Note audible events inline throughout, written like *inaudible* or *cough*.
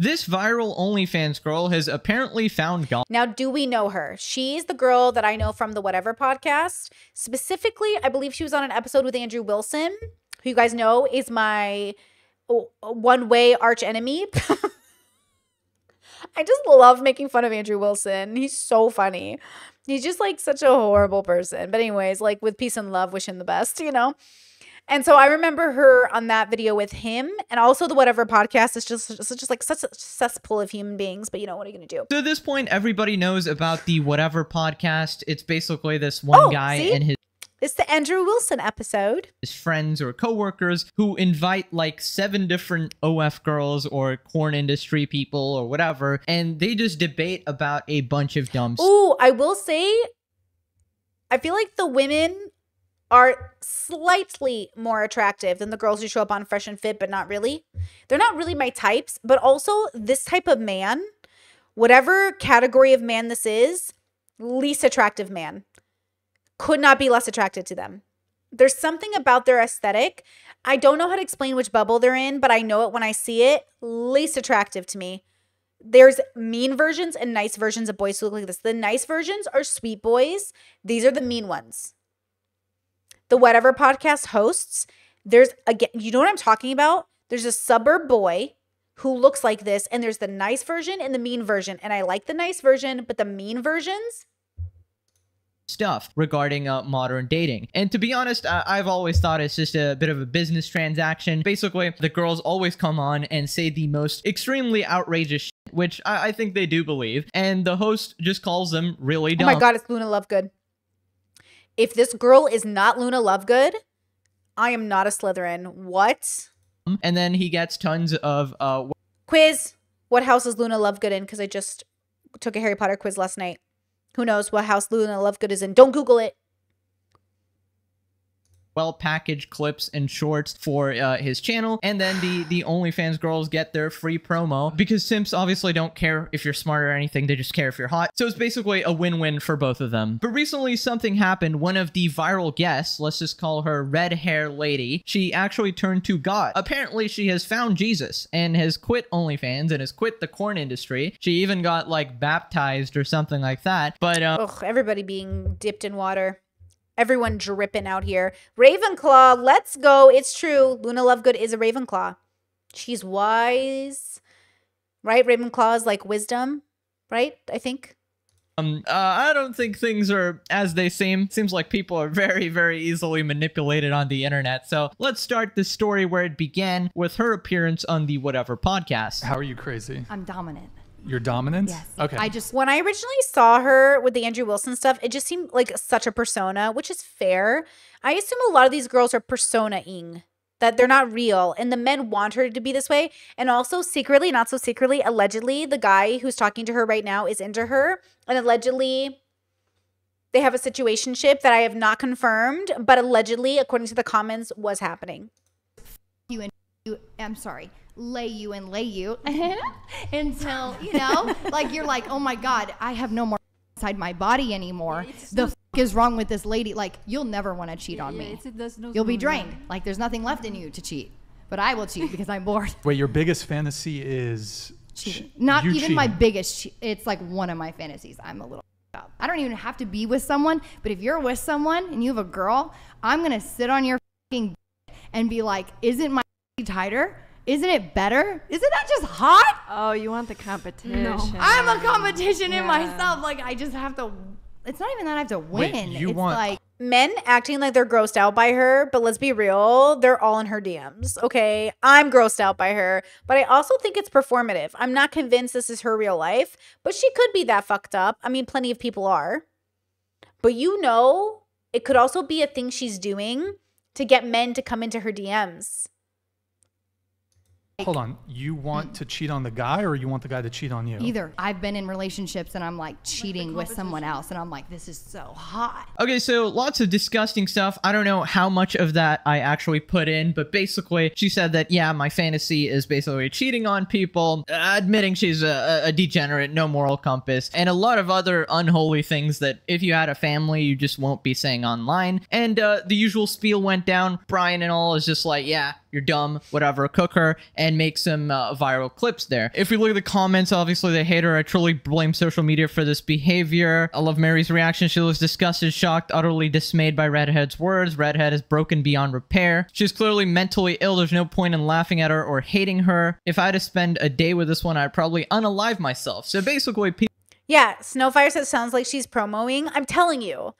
This viral OnlyFans girl has apparently found God. Now, do we know her? She's the girl that I know from the Whatever podcast. Specifically, I believe she was on an episode with Andrew Wilson, who you guys know is my one way arch enemy. *laughs* I just love making fun of Andrew Wilson. He's so funny. He's just like such a horrible person. But, anyways, like with peace and love, wish him the best, you know? And so I remember her on that video with him and also the whatever podcast is just it's just like such a cesspool of human beings, but you know what are you gonna do? So at this point, everybody knows about the whatever podcast. It's basically this one Oh, guy see? and his It's the Andrew Wilson episode. his friends or coworkers who invite like seven different OF girls or corn industry people or whatever, and they just debate about a bunch of dumb stuff. Ooh, I will say I feel like the women are slightly more attractive than the girls who show up on Fresh and Fit, but not really. They're not really my types, but also this type of man, whatever category of man this is, least attractive man, could not be less attracted to them. There's something about their aesthetic. I don't know how to explain which bubble they're in, but I know it when I see it. Least attractive to me. There's mean versions and nice versions of boys who look like this. The nice versions are sweet boys. These are the mean ones the whatever podcast hosts, there's again, you know what I'm talking about? There's a suburb boy who looks like this, and there's the nice version and the mean version. And I like the nice version, but the mean versions, stuff regarding uh, modern dating. And to be honest, I- I've always thought it's just a bit of a business transaction. Basically, the girls always come on and say the most extremely outrageous shit, which I, I think they do believe. And the host just calls them really oh my God, it's Luna Lovegood. If this girl is not Luna Lovegood, I am not a Slytherin. What? And then he gets tons of uh, Quiz. What house is Luna Lovegood in? Because I just took a Harry Potter quiz last night. Who knows what house Luna Lovegood is in? Don't Google it. Well packaged clips and shorts for uh, his channel. And then the the OnlyFans girls get their free promo because simps obviously don't care if you're smart or anything. They just care if you're hot. So it's basically a win-win for both of them. But recently something happened. One of the viral guests let's just call her red hair lady she actually turned to God. Apparently she has found Jesus and has quit OnlyFans and has quit the corn industry. She even got like baptized or something like that. But um, Ugh, everybody being dipped in water. Everyone dripping out here. Ravenclaw, let's go. It's true. Luna Lovegood is a Ravenclaw. She's wise. Right? Ravenclaw is like wisdom, right? I think. Um, uh, I don't think things are as they seem. Seems like people are very, very easily manipulated on the internet. So let's start the story where it began with her appearance on the Whatever podcast. How are you crazy? I'm dominant. You're dominant? Yes. Okay. I just When I originally saw her with the Andrew Wilson stuff, it just seemed like such a persona, which is fair. I assume a lot of these girls are persona-ing, that they're not real, and the men want her to be this way. And also, secretly, not so secretly, allegedly, the guy who's talking to her right now is into her, and allegedly, they have a situation ship that I have not confirmed, but allegedly, according to the comments, was happening. you and you. I'm sorry, lay you and lay you *laughs* until you know, like you're like, oh my god, I have no more inside my body anymore. the f- is wrong with this lady? Like you'll never want to cheat on me. You'll be drained. Like there's nothing left in you to cheat. But I will cheat because I'm bored. Wait, your biggest fantasy is cheating. Not you even my biggest. Che- it's like one of my fantasies. I'm a little up. I don't even have to be with someone, but if you're with someone and you have a girl, I'm gonna sit on your fing and be like, "Isn't my tighter? Isn't it better? Isn't that just hot?" Oh, you want the competition? No. I'm a competition in myself. Like I just have to. It's not even that I have to Wait, win. you it's want- like men acting like they're grossed out by her, but let's be real, they're all in her DMs. Okay. I'm grossed out by her, but I also think it's performative. I'm not convinced this is her real life, but she could be that fucked up. I mean, plenty of people are. But you know, it could also be a thing she's doing to get men to come into her DMs. Hold on. You want to cheat on the guy or you want the guy to cheat on you? either I've been in relationships and I'm like cheating with someone else, and I'm like, this is so hot. Okay, so lots of disgusting stuff. I don't know how much of that I actually put in, but basically, she said that, yeah, my fantasy is basically cheating on people, uh, admitting she's a, a degenerate, no moral compass, and a lot of other unholy things that if you had a family, you just won't be saying online. And uh, the usual spiel went down. Brian and all is just like, yeah, you're dumb, whatever. Cook her and make some uh, viral clips there. If we look at the comments, obviously they hate her. I truly blame social media for this behavior. I love Mary's reaction. She looks disgusted, shocked, utterly dismayed by Redhead's words. Redhead is broken beyond repair. She's clearly mentally ill. There's no point in laughing at her or hating her. If I had to spend a day with this one, I'd probably unalive myself. So basically, people Yeah, Snowfire says sounds like she's promoing. I'm telling you.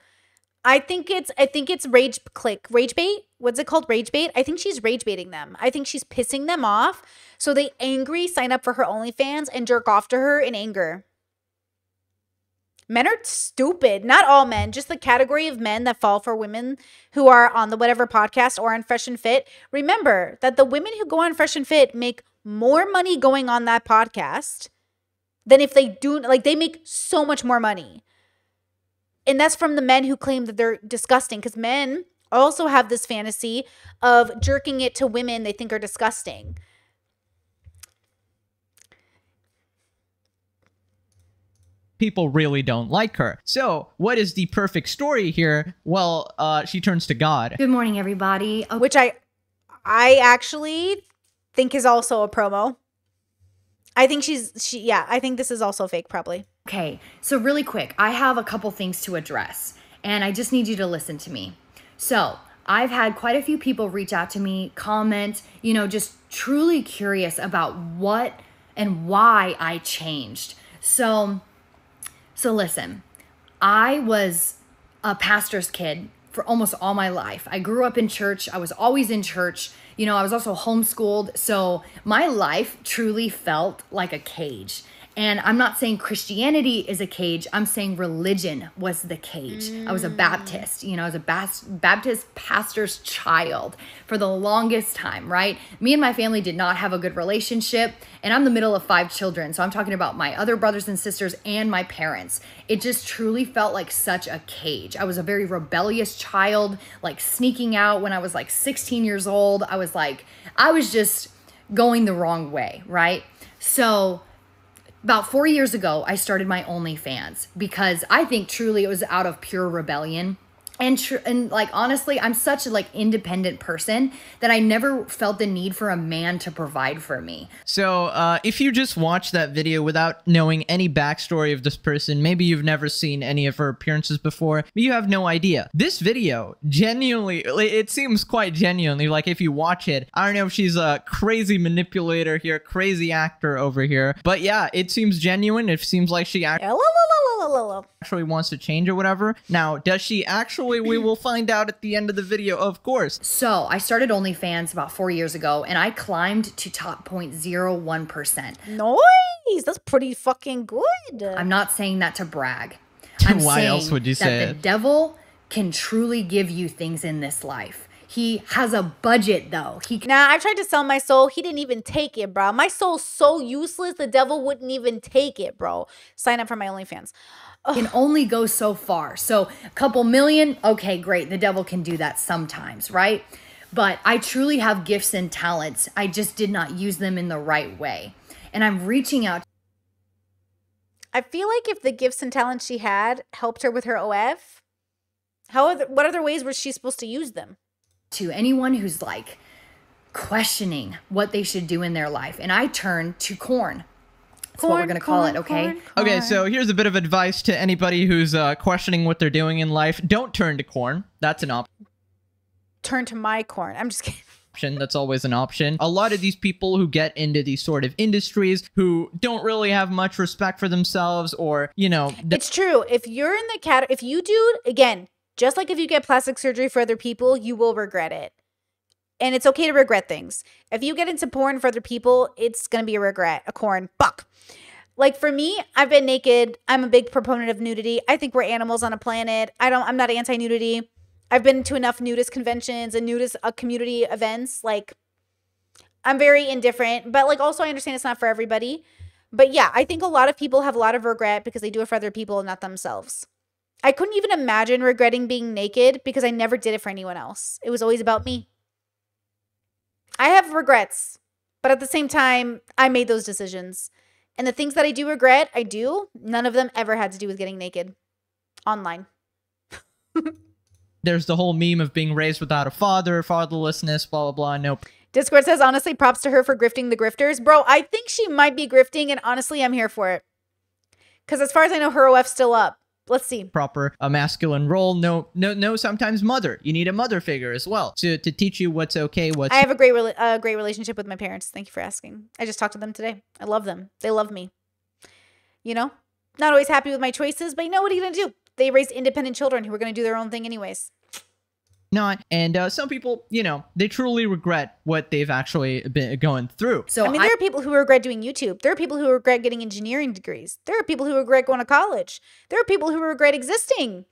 I think it's I think it's rage click rage bait. What's it called? Rage bait. I think she's rage baiting them. I think she's pissing them off. So they angry sign up for her OnlyFans and jerk off to her in anger. Men are stupid. Not all men, just the category of men that fall for women who are on the whatever podcast or on Fresh and Fit. Remember that the women who go on Fresh and Fit make more money going on that podcast than if they do like they make so much more money. And that's from the men who claim that they're disgusting because men also have this fantasy of jerking it to women they think are disgusting. people really don't like her. So, what is the perfect story here? Well, uh, she turns to God. Good morning, everybody. Oh, which I I actually think is also a promo. I think she's she yeah, I think this is also fake probably. Okay, so really quick, I have a couple things to address, and I just need you to listen to me. So, I've had quite a few people reach out to me, comment, you know, just truly curious about what and why I changed. So, so listen, I was a pastor's kid for almost all my life. I grew up in church. I was always in church. You know, I was also homeschooled. So my life truly felt like a cage. And I'm not saying Christianity is a cage. I'm saying religion was the cage. I was a mm. Baptist, you know, I was a Bas- Baptist pastor's child for the longest time, right? Me and my family did not have a good relationship. And I'm the middle of five children. So I'm talking about my other brothers and sisters and my parents. It just truly felt like such a cage. I was a very rebellious child, like sneaking out when I was like 16 years old. I was like, I was just going the wrong way, right? So, about four years ago, I started my OnlyFans because I think truly it was out of pure rebellion. And tr- and like honestly, I'm such a like independent person that I never felt the need for a man to provide for me. So, uh, if you just watch that video without knowing any backstory of this person, maybe you've never seen any of her appearances before, but you have no idea. This video genuinely, it seems quite genuinely like if you watch it, I don't know if she's a crazy manipulator here, crazy actor over here, but yeah, it seems genuine. It seems like she actually wants to change or whatever. Now, does she actually? We will find out at the end of the video, of course. So I started OnlyFans about four years ago, and I climbed to top 0.01 percent. Nice. That's pretty fucking good. I'm not saying that to brag. *laughs* I'm Why else saying would you that say the it? devil can truly give you things in this life. He has a budget though. He Nah, I tried to sell my soul. He didn't even take it, bro. My soul's so useless, the devil wouldn't even take it, bro. Sign up for my OnlyFans. Can only go so far. So a couple million, okay, great. The devil can do that sometimes, right? But I truly have gifts and talents. I just did not use them in the right way. And I'm reaching out I feel like if the gifts and talents she had helped her with her OF, how other, what other ways was she supposed to use them? to anyone who's like questioning what they should do in their life. And I turn to corn. That's what we're going to call corn, it, okay? corn, Okay, so here's a bit of advice to anybody who's uh, questioning what they're doing in life. Don't turn to corn. That's an option. turn to my corn. I'm just kidding. *laughs* option. That's always an option. A lot of these people who get into these sort of industries who don't really have much respect for themselves or, you know, th- It's true. If you're in the cat, if you do again, just like if you get plastic surgery for other people, you will regret it. And it's okay to regret things. If you get into porn for other people, it's gonna be a regret, a corn. Fuck. Like for me, I've been naked. I'm a big proponent of nudity. I think we're animals on a planet. I don't. I'm not anti-nudity. I've been to enough nudist conventions and nudist uh, community events. Like, I'm very indifferent, but like also I understand it's not for everybody. But yeah, I think a lot of people have a lot of regret because they do it for other people and not themselves. I couldn't even imagine regretting being naked because I never did it for anyone else. It was always about me. I have regrets, but at the same time, I made those decisions. And the things that I do regret, I do. None of them ever had to do with getting naked online. there's the whole meme of being raised without a father, fatherlessness, blah, blah, blah. Nope. Discord says, honestly, props to her for grifting the grifters. Bro, I think she might be grifting, and honestly, I'm here for it. Because as far as I know, her OF's still up. Let's see. proper a masculine role. No, no, no. Sometimes mother. You need a mother figure as well to to teach you what's okay, what's I have a great, uh, great relationship with my parents. Thank you for asking. I just talked to them today. I love them. They love me. You know, not always happy with my choices, but you know what are you gonna do? They raised independent children who were gonna do their own thing anyways. Not. And uh, some people, you know, they truly regret what they've actually been going through. So I mean, I, there are people who regret doing YouTube. There are people who regret getting engineering degrees. There are people who regret going to college. There are people who regret existing.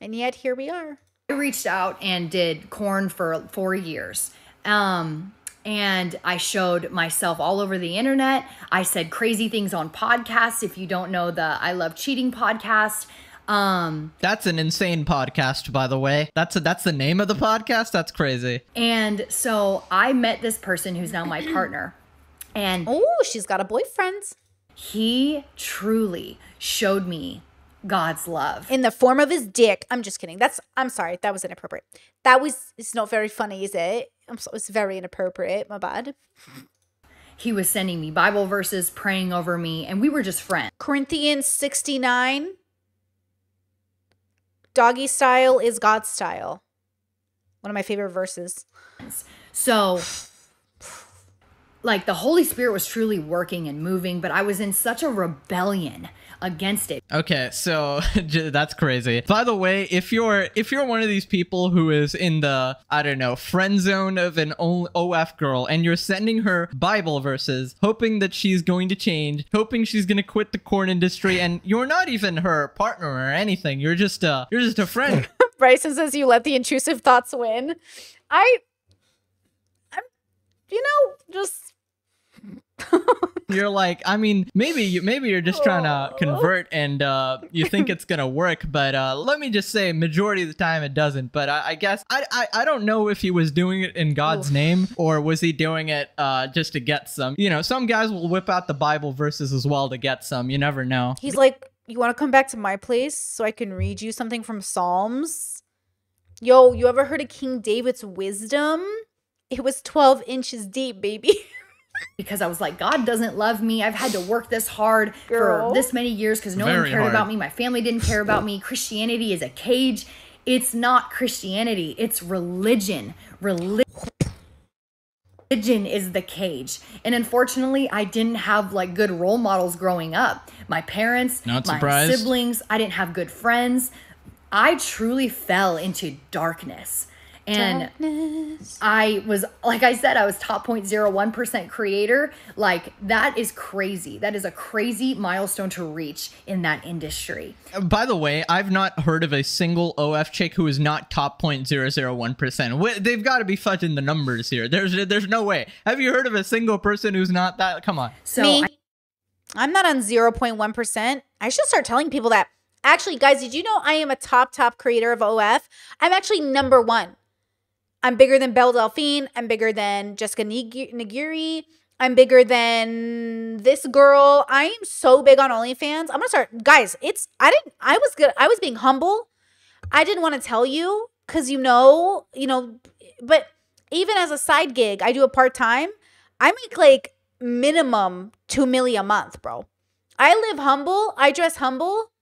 And yet here we are. I reached out and did corn for four years. Um, and I showed myself all over the internet. I said crazy things on podcasts. If you don't know the I Love Cheating podcast, um, That's an insane podcast, by the way. That's a, that's the name of the podcast. That's crazy. and so I met this person who's now my partner. And Oh, she's got a boyfriend he truly showed me God's love. in the form of his dick. I'm just kidding. That's I'm sorry. That was inappropriate. That was it's not very funny, is it? I'm so it's very inappropriate. My bad. He was sending me Bible verses, praying over me, and we were just friends. Corinthians 69. Doggy style is God style. One of my favorite verses. So, like, the Holy Spirit was truly working and moving, but I was in such a rebellion against it. Okay, so *laughs* that's crazy. By the way, if you're if you're one of these people who is in the I don't know friend zone of an OF girl and you're sending her Bible verses, hoping that she's going to change, hoping she's gonna quit the corn industry, and you're not even her partner or anything. You're just a you're just a friend. *laughs* Bryson says you let the intrusive thoughts win. I I'm you know, just *laughs* you're like, I mean, maybe you maybe you're just trying to convert and uh, you think it's gonna work, but uh, let me just say, majority of the time it doesn't. But I, I guess I, I I don't know if he was doing it in God's name or was he doing it uh, just to get some. You know, some guys will whip out the Bible verses as well to get some. You never know. he's like, You wanna come back to my place so I can read you something from Psalms? Yo, you ever heard of King David's wisdom? It was 12 inches deep, baby. *laughs* because I was like, God doesn't love me. I've had to work this hard Girl. for this many years because no one cared hard. about me. My family didn't care about me. Christianity is a cage. It's not Christianity, it's religion. Reli- Religion is the cage. And unfortunately, I didn't have like good role models growing up. My parents, Not my surprised. siblings, I didn't have good friends. I truly fell into darkness. And I was, like I said, I was top 0.01% creator. Like, that is crazy. That is a crazy milestone to reach in that industry. By the way, I've not heard of a single OF chick who is not top 0.001%. They've got to be fudging the numbers here. There's there's no way. Have you heard of a single person who's not that? Come on. So, Me. I- I'm not on 0.1%. I should start telling people that. Actually, guys, did you know I am a top, top creator of OF? I'm actually number one. I'm bigger than Belle Delphine. I'm bigger than Jessica Nig- Nigri. I'm bigger than this girl. I am so big on OnlyFans. I'm gonna start, guys. It's I didn't. I was good. I was being humble. I didn't want to tell you because you know, you know. But even as a side gig, I do a part time. I make like minimum two million a month, bro. I live humble. I dress humble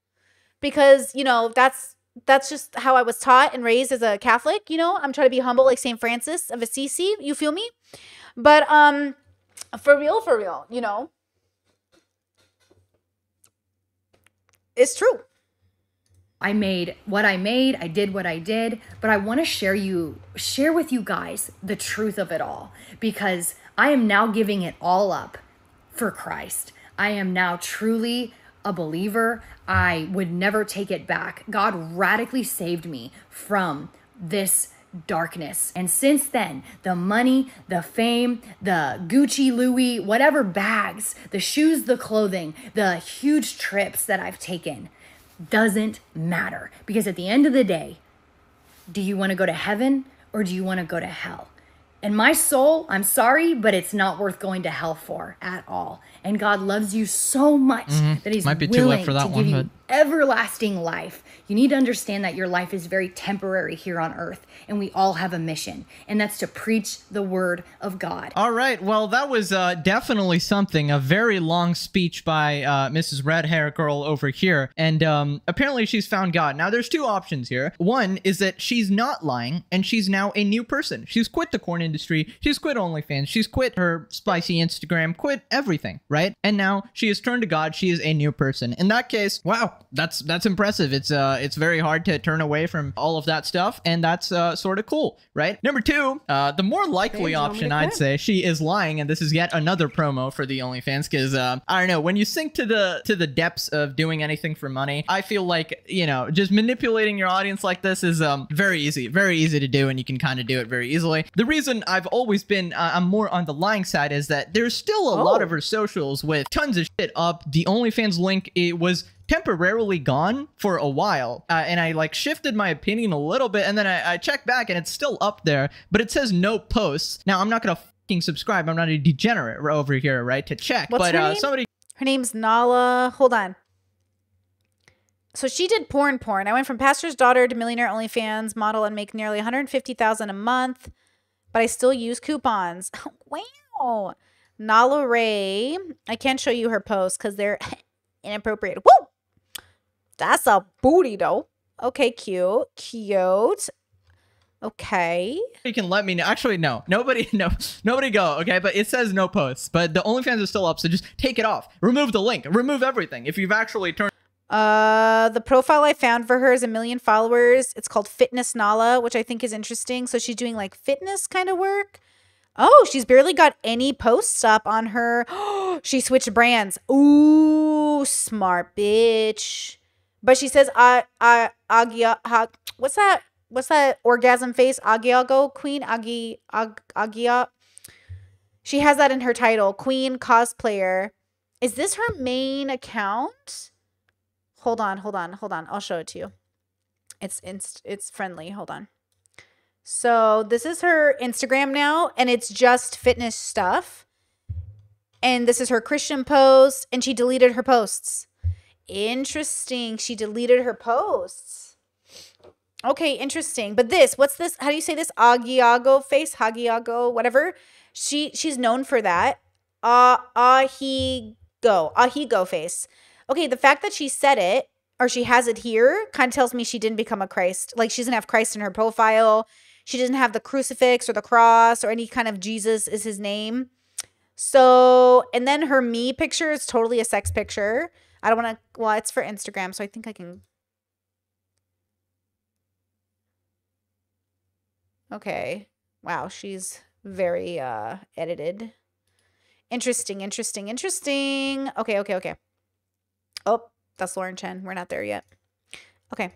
because you know that's that's just how I was taught and raised as a Catholic. You know, I'm trying to be humble like Saint Francis of Assisi. You feel me? But um, for real, for real, you know, it's true. I made what I made, I did what I did, but I want to share you share with you guys the truth of it all because I am now giving it all up for Christ. I am now truly a believer. I would never take it back. God radically saved me from this darkness. And since then, the money, the fame, the Gucci, Louis, whatever bags, the shoes, the clothing, the huge trips that I've taken doesn't matter. Because at the end of the day, do you want to go to heaven or do you want to go to hell? And my soul, I'm sorry, but it's not worth going to hell for at all. And God loves you so much that He's Mm-hmm. Might be too late willing for that to one, give you but- everlasting life. You need to understand that your life is very temporary here on earth, and we all have a mission, and that's to preach the word of God. All right. Well, that was uh, definitely something. A very long speech by uh, Mrs. Red Hair Girl over here. And um, apparently she's found God. Now, there's two options here. One is that she's not lying and she's now a new person. She's quit the corn industry. She's quit OnlyFans. She's quit her spicy Instagram, quit everything, right? And now she has turned to God. She is a new person. In that case, wow, that's that's impressive. It's uh it's very hard to turn away from all of that stuff, and that's uh sort of cool, right? Number two, uh the more likely option I'd say she is lying, and this is yet another promo for the OnlyFans because uh, I don't know when you sink to the to the depths of doing anything for money, I feel like you know just manipulating your audience like this is um very easy, very easy to do, and you can kind of do it very easily. The reason I've always been uh, I'm more on the lying side is that there's still a lot Oh. of her socials with tons of shit up. The OnlyFans link it was temporarily gone for a while uh, and i like shifted my opinion a little bit and then I, I checked back and it's still up there but it says no posts now i'm not gonna fucking subscribe i'm not a degenerate over here right to check What's but her uh, name? somebody Her name's Nala. Hold on. So she did porn porn. I went from pastor's daughter to millionaire OnlyFans model and make nearly 150,000 a month, but I still use coupons. *laughs* wow. Nala Ray. I can't show you her posts cuz they're *laughs* inappropriate. Woo! That's a booty though. Okay, cute. Cute. Okay. You can let me know actually no nobody *laughs* no nobody go okay but it says no posts but the onlyfans is still up so just take it off remove the link remove everything if you've actually turned Uh, the profile I found for her is a million followers. It's called Fitness Nala, which I think is interesting. So she's doing like fitness kind of work. Oh, she's barely got any posts up on her. *gasps* she switched brands. Ooh, smart bitch. But she says, "I, I, Agia, ha, what's that? What's that orgasm face? Agiago Queen Agi, Ag, Agia." She has that in her title, Queen cosplayer. Is this her main account? Hold on, hold on, hold on. I'll show it to you. It's it's it's friendly. Hold on. So this is her Instagram now, and it's just fitness stuff. And this is her Christian post, and she deleted her posts. Interesting. She deleted her posts. Okay, interesting. But this, what's this? How do you say this? Agiago face, Hagiago, whatever. She she's known for that. Ah, Uh ahigo, ahigo face. Okay, the fact that she said it or she has it here kind of tells me she didn't become a Christ. Like she doesn't have Christ in her profile. She doesn't have the crucifix or the cross or any kind of Jesus is his name. So, and then her me picture is totally a sex picture. I don't want to, well, it's for Instagram, so I think I can. Okay. Wow, she's very uh edited. Interesting, interesting, interesting. Okay, okay, okay. Oh, that's Lauren Chen. We're not there yet. Okay.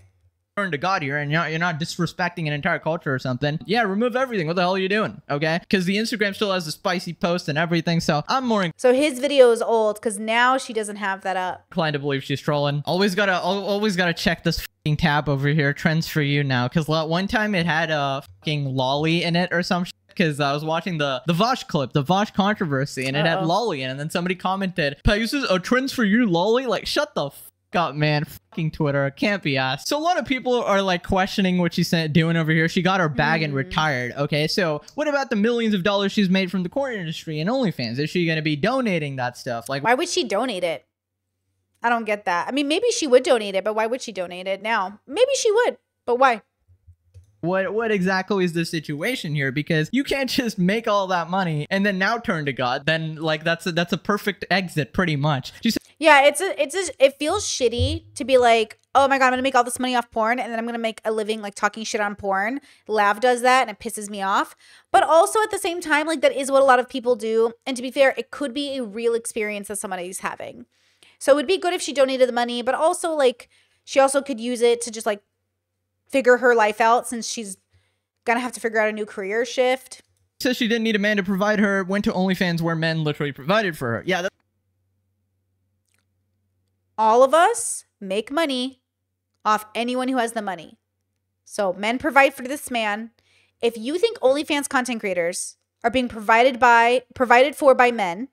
To God here and you're not, you're not disrespecting an entire culture or something, yeah, remove everything. What the hell are you doing? Okay? Because the Instagram still has the spicy post and everything. So I'm more So his video is old because now she doesn't have that up. inclined to believe she's trolling. Always gotta, always gotta check this fucking tab over here. Trends for you now. Because one time it had a fucking lolly in it or some shit. Because I was watching the the Vaush clip, the Vaush controversy, and it had Uh-oh. lolly in it. And then somebody commented, "Pegasus, a trends for you, lolly." Like, shut the up, man. Fucking Twitter can't be asked. So a lot of people are like questioning what she's doing over here. She got her bag and hmm. retired. Okay, so what about the millions of dollars she's made from the corn industry and OnlyFans? Is she gonna be donating that stuff? Like, Why would she donate it? I don't get that. I mean, maybe she would donate it, but why would she donate it now? Maybe she would, but why? what what exactly is the situation here because you can't *laughs* just make all that money and then now turn to god then like that's a, that's a perfect exit pretty much she said Yeah, it's a, it's a, it feels shitty to be like, oh my god, I'm gonna make all this money off porn, and then I'm gonna make a living like talking shit on porn. Lav does that, and it pisses me off. But also at the same time, like that is what a lot of people do. And to be fair, it could be a real experience that somebody's having. So it would be good if she donated the money, but also like she also could use it to just like figure her life out since she's gonna have to figure out a new career shift. says she didn't need a man to provide her went to onlyfans where men literally provided for her yeah that, all of us make money off anyone who has the money. So men provide for this man. If you think OnlyFans content creators are being provided by provided for by men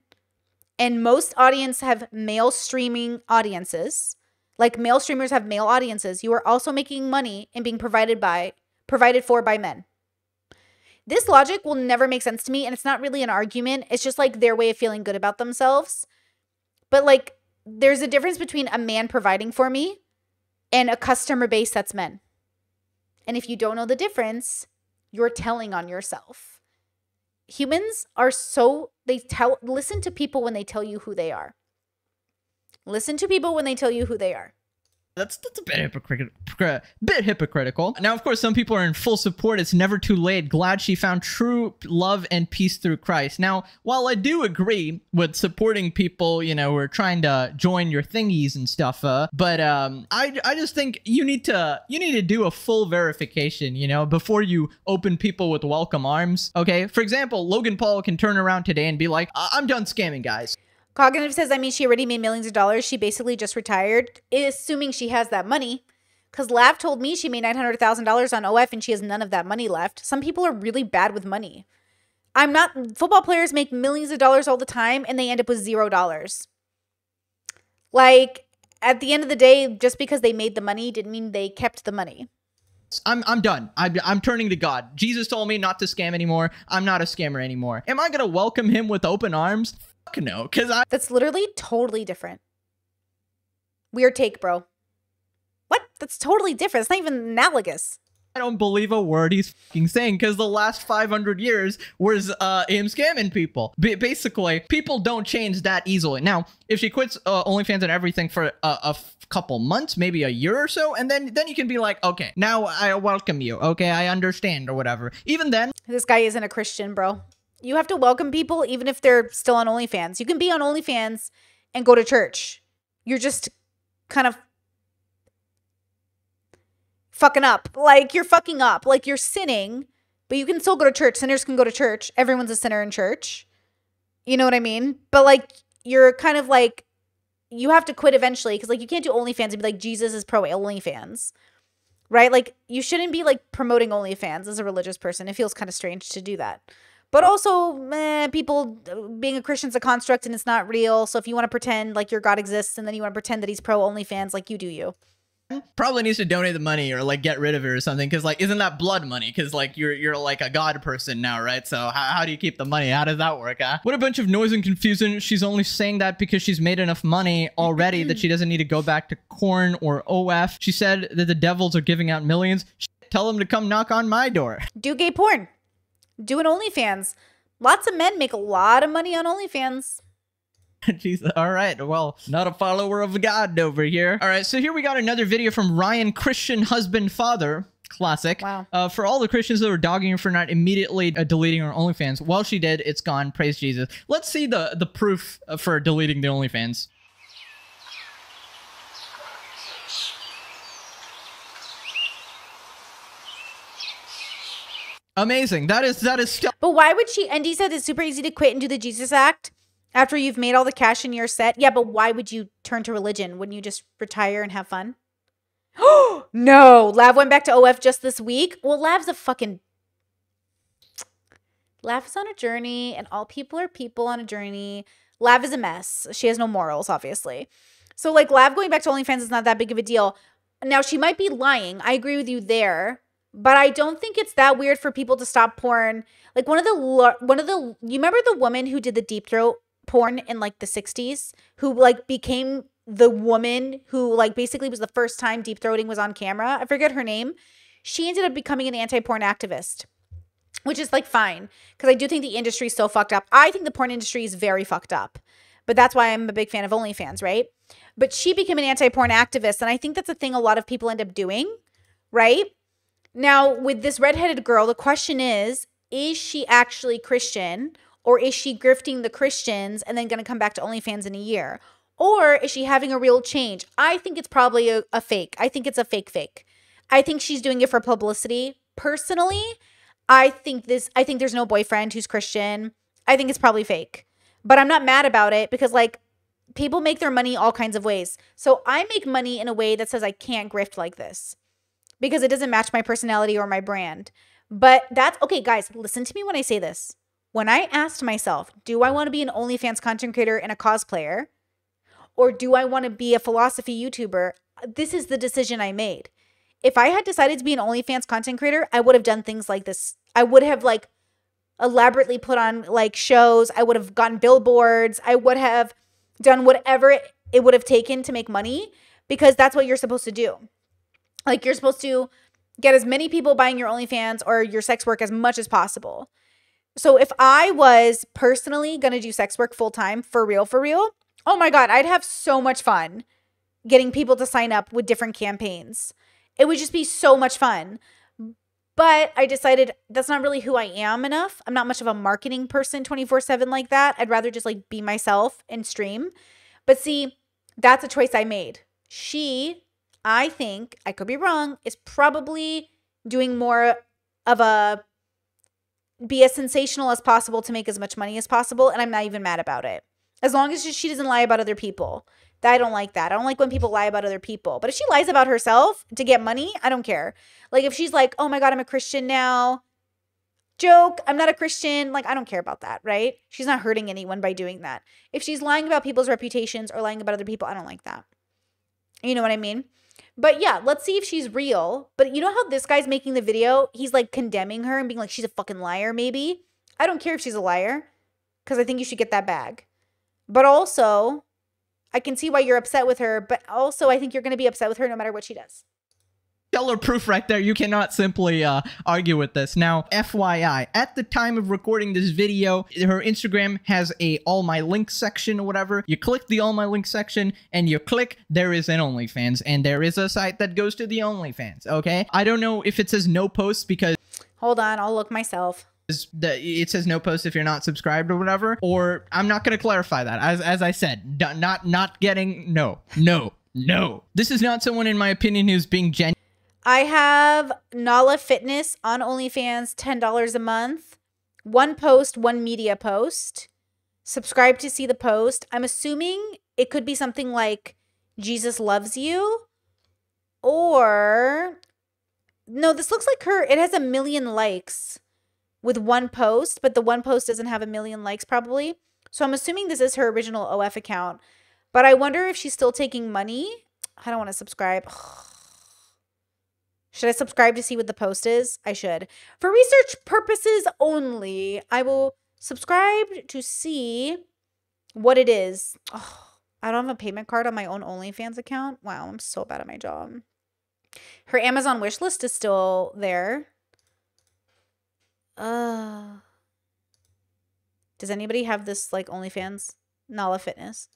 and most audience have male streaming audiences like male streamers have male audiences you are also making money and being provided by provided for by men this logic will never make sense to me and it's not really an argument it's just like their way of feeling good about themselves but like there's a difference between a man providing for me and a customer base that's men. And if you don't know the difference you're telling on yourself. Humans are so they tell listen to people when they tell you who they are. Listen to people when they tell you who they are That's that's a bit hypocritical. Bit hypocritical. Now, of course, some people are in full support. It's never too late. Glad she found true love and peace through Christ. Now, while I do agree with supporting people, you know, who are trying to join your thingies and stuff, uh, but um, I I just think you need to you need to do a full verification, you know, before you open people with welcome arms. Okay, for example, Logan Paul can turn around today and be like, "I- "I'm done scamming, guys." Cognitive says, I mean, she already made millions of dollars. She basically just retired, assuming she has that money. Because Lav told me she made $900,000 on OF and she has none of that money left. Some people are really bad with money. I'm not, football players make millions of dollars all the time and they end up with zero dollars. Like, at the end of the day, just because they made the money didn't mean they kept the money. I'm I'm done. I'm I'm turning to God. Jesus told me not to scam anymore. I'm not a scammer anymore. Am I gonna welcome him with open arms? Fuck no, because I That's literally totally different. Weird take, bro. What? That's totally different. It's not even analogous. I don't believe a word he's saying because the last 500 years was uh, him scamming people. B- basically, people don't change that easily. Now, if she quits uh, OnlyFans and everything for a, a couple months, maybe a year or so, and then then you can be like, okay, now I welcome you. Okay, I understand or whatever. Even then, This guy isn't a Christian, bro. You have to welcome people even if they're still on OnlyFans. You can be on OnlyFans and go to church. You're just kind of fucking up. Like you're fucking up. Like you're sinning, but you can still go to church. Sinners can go to church. Everyone's a sinner in church. You know what I mean? But like you're kind of like you have to quit eventually because like you can't do OnlyFans and be like Jesus is pro OnlyFans. Right? Like you shouldn't be like promoting OnlyFans as a religious person. It feels kind of strange to do that. But also, people uh, being a Christian's a construct and it's not real. So if you want to pretend like your God exists and then you want to pretend that he's pro OnlyFans, like you do you. Probably needs to donate the money or like get rid of it or something because like isn't that blood money? Because like you're you're like a god person now right? So how, how do you keep the money? How does that work huh? What a bunch of noise and confusion. She's only saying that because she's made enough money already that she *laughs* doesn't need to go back to corn or of she said that the devils are giving out millions. Tell them to come knock on my door. Do gay porn. Do an OnlyFans. Lots of men make a lot of money on OnlyFans. *laughs* Jesus. All right. Well, not a follower of God over here. All right. So here we got another video from Ryan Christian Husband Father. Classic. Wow. Uh, for all the Christians that were dogging her for not immediately uh, deleting her OnlyFans, well, she did. It's gone. Praise Jesus. Let's see the the proof uh, for deleting the OnlyFans. Amazing. That is that is But why would she? And he said it's super easy to quit and do the Jesus Act after you've made all the cash in your set. Yeah, but why would you turn to religion? Wouldn't you just retire and have fun? Oh *gasps* no! Lav went back to OF just this week. Well, Lav's a fucking. Lav is on a journey, and all people are people on a journey. Lav is a mess. She has no morals, obviously. So, like, Lav going back to OnlyFans is not that big of a deal. Now, she might be lying. I agree with you there, but I don't think it's that weird for people to stop porn. Like one of the one of the you remember the woman who did the deep throat porn in like the 60s who like became the woman who like basically was the first time deep throating was on camera. I forget her name. She ended up becoming an anti-porn activist. Which is like fine because I do think the industry is so fucked up. I think the porn industry is very fucked up. But that's why I'm a big fan of OnlyFans, right? But she became an anti-porn activist and I think that's a thing a lot of people end up doing, right? Now, with this redheaded girl, the question is is she actually Christian or is she grifting the Christians and then going to come back to OnlyFans in a year? Or is she having a real change? I think it's probably a, a fake. I think it's a fake fake. I think she's doing it for publicity. Personally, I think this I think there's no boyfriend who's Christian. I think it's probably fake. But I'm not mad about it because like people make their money all kinds of ways. So I make money in a way that says I can't grift like this because it doesn't match my personality or my brand. But that's okay, guys, listen to me when I say this. When I asked myself, do I want to be an OnlyFans content creator and a cosplayer? Or do I want to be a philosophy YouTuber? This is the decision I made. If I had decided to be an OnlyFans content creator, I would have done things like this. I would have like elaborately put on like shows. I would have gotten billboards. I would have done whatever it, would have taken to make money because that's what you're supposed to do. Like you're supposed to get as many people buying your OnlyFans or your sex work as much as possible. So if I was personally going to do sex work full time for real, for real, oh my God, I'd have so much fun getting people to sign up with different campaigns. It would just be so much fun. But I decided that's not really who I am enough. I'm not much of a marketing person 24 7 like that. I'd rather just like be myself and stream. But see, that's a choice I made. She, I think, I could be wrong, is probably doing more of a be as sensational as possible to make as much money as possible. And I'm not even mad about it. As long as she doesn't lie about other people. I don't like that. I don't like when people lie about other people. But if she lies about herself to get money, I don't care. Like if she's like, "Oh my god, I'm a Christian now." Joke, I'm not a Christian. Like I don't care about that, right? She's not hurting anyone by doing that. If she's lying about people's reputations or lying about other people, I don't like that. You know what I mean? But yeah, let's see if she's real. But you know how this guy's making the video? He's like condemning her and being like she's a fucking liar maybe. I don't care if she's a liar cuz I think you should get that bag. But also, I can see why you're upset with her, but also I think you're going to be upset with her no matter what she does. Stellar proof right there. You cannot simply uh, argue with this. Now, FYI, at the time of recording this video, her Instagram has a all my links section or whatever. You click the all my links section and you click there is an OnlyFans and there is a site that goes to the OnlyFans. Okay, I don't know if it says no posts because Hold on, I'll look myself it says no post if you're not subscribed or whatever or i'm not going to clarify that as as i said not not getting no no no this is not someone in my opinion who's being genuine i have nala fitness on onlyfans $10 a month one post one media post subscribe to see the post i'm assuming it could be something like jesus loves you or no this looks like her it has a million likes with one post, but the one post doesn't have a million likes probably. So I'm assuming this is her original OF account. But I wonder if she's still taking money. I don't want to subscribe. Should I subscribe to see what the post is? I should. For research purposes only, I will subscribe to see what it is. Oh, I don't have a payment card on my own OnlyFans account. Wow, I'm so bad at my job. Her Amazon wish list is still there. Uh, does anybody have this like OnlyFans? Nala Fitness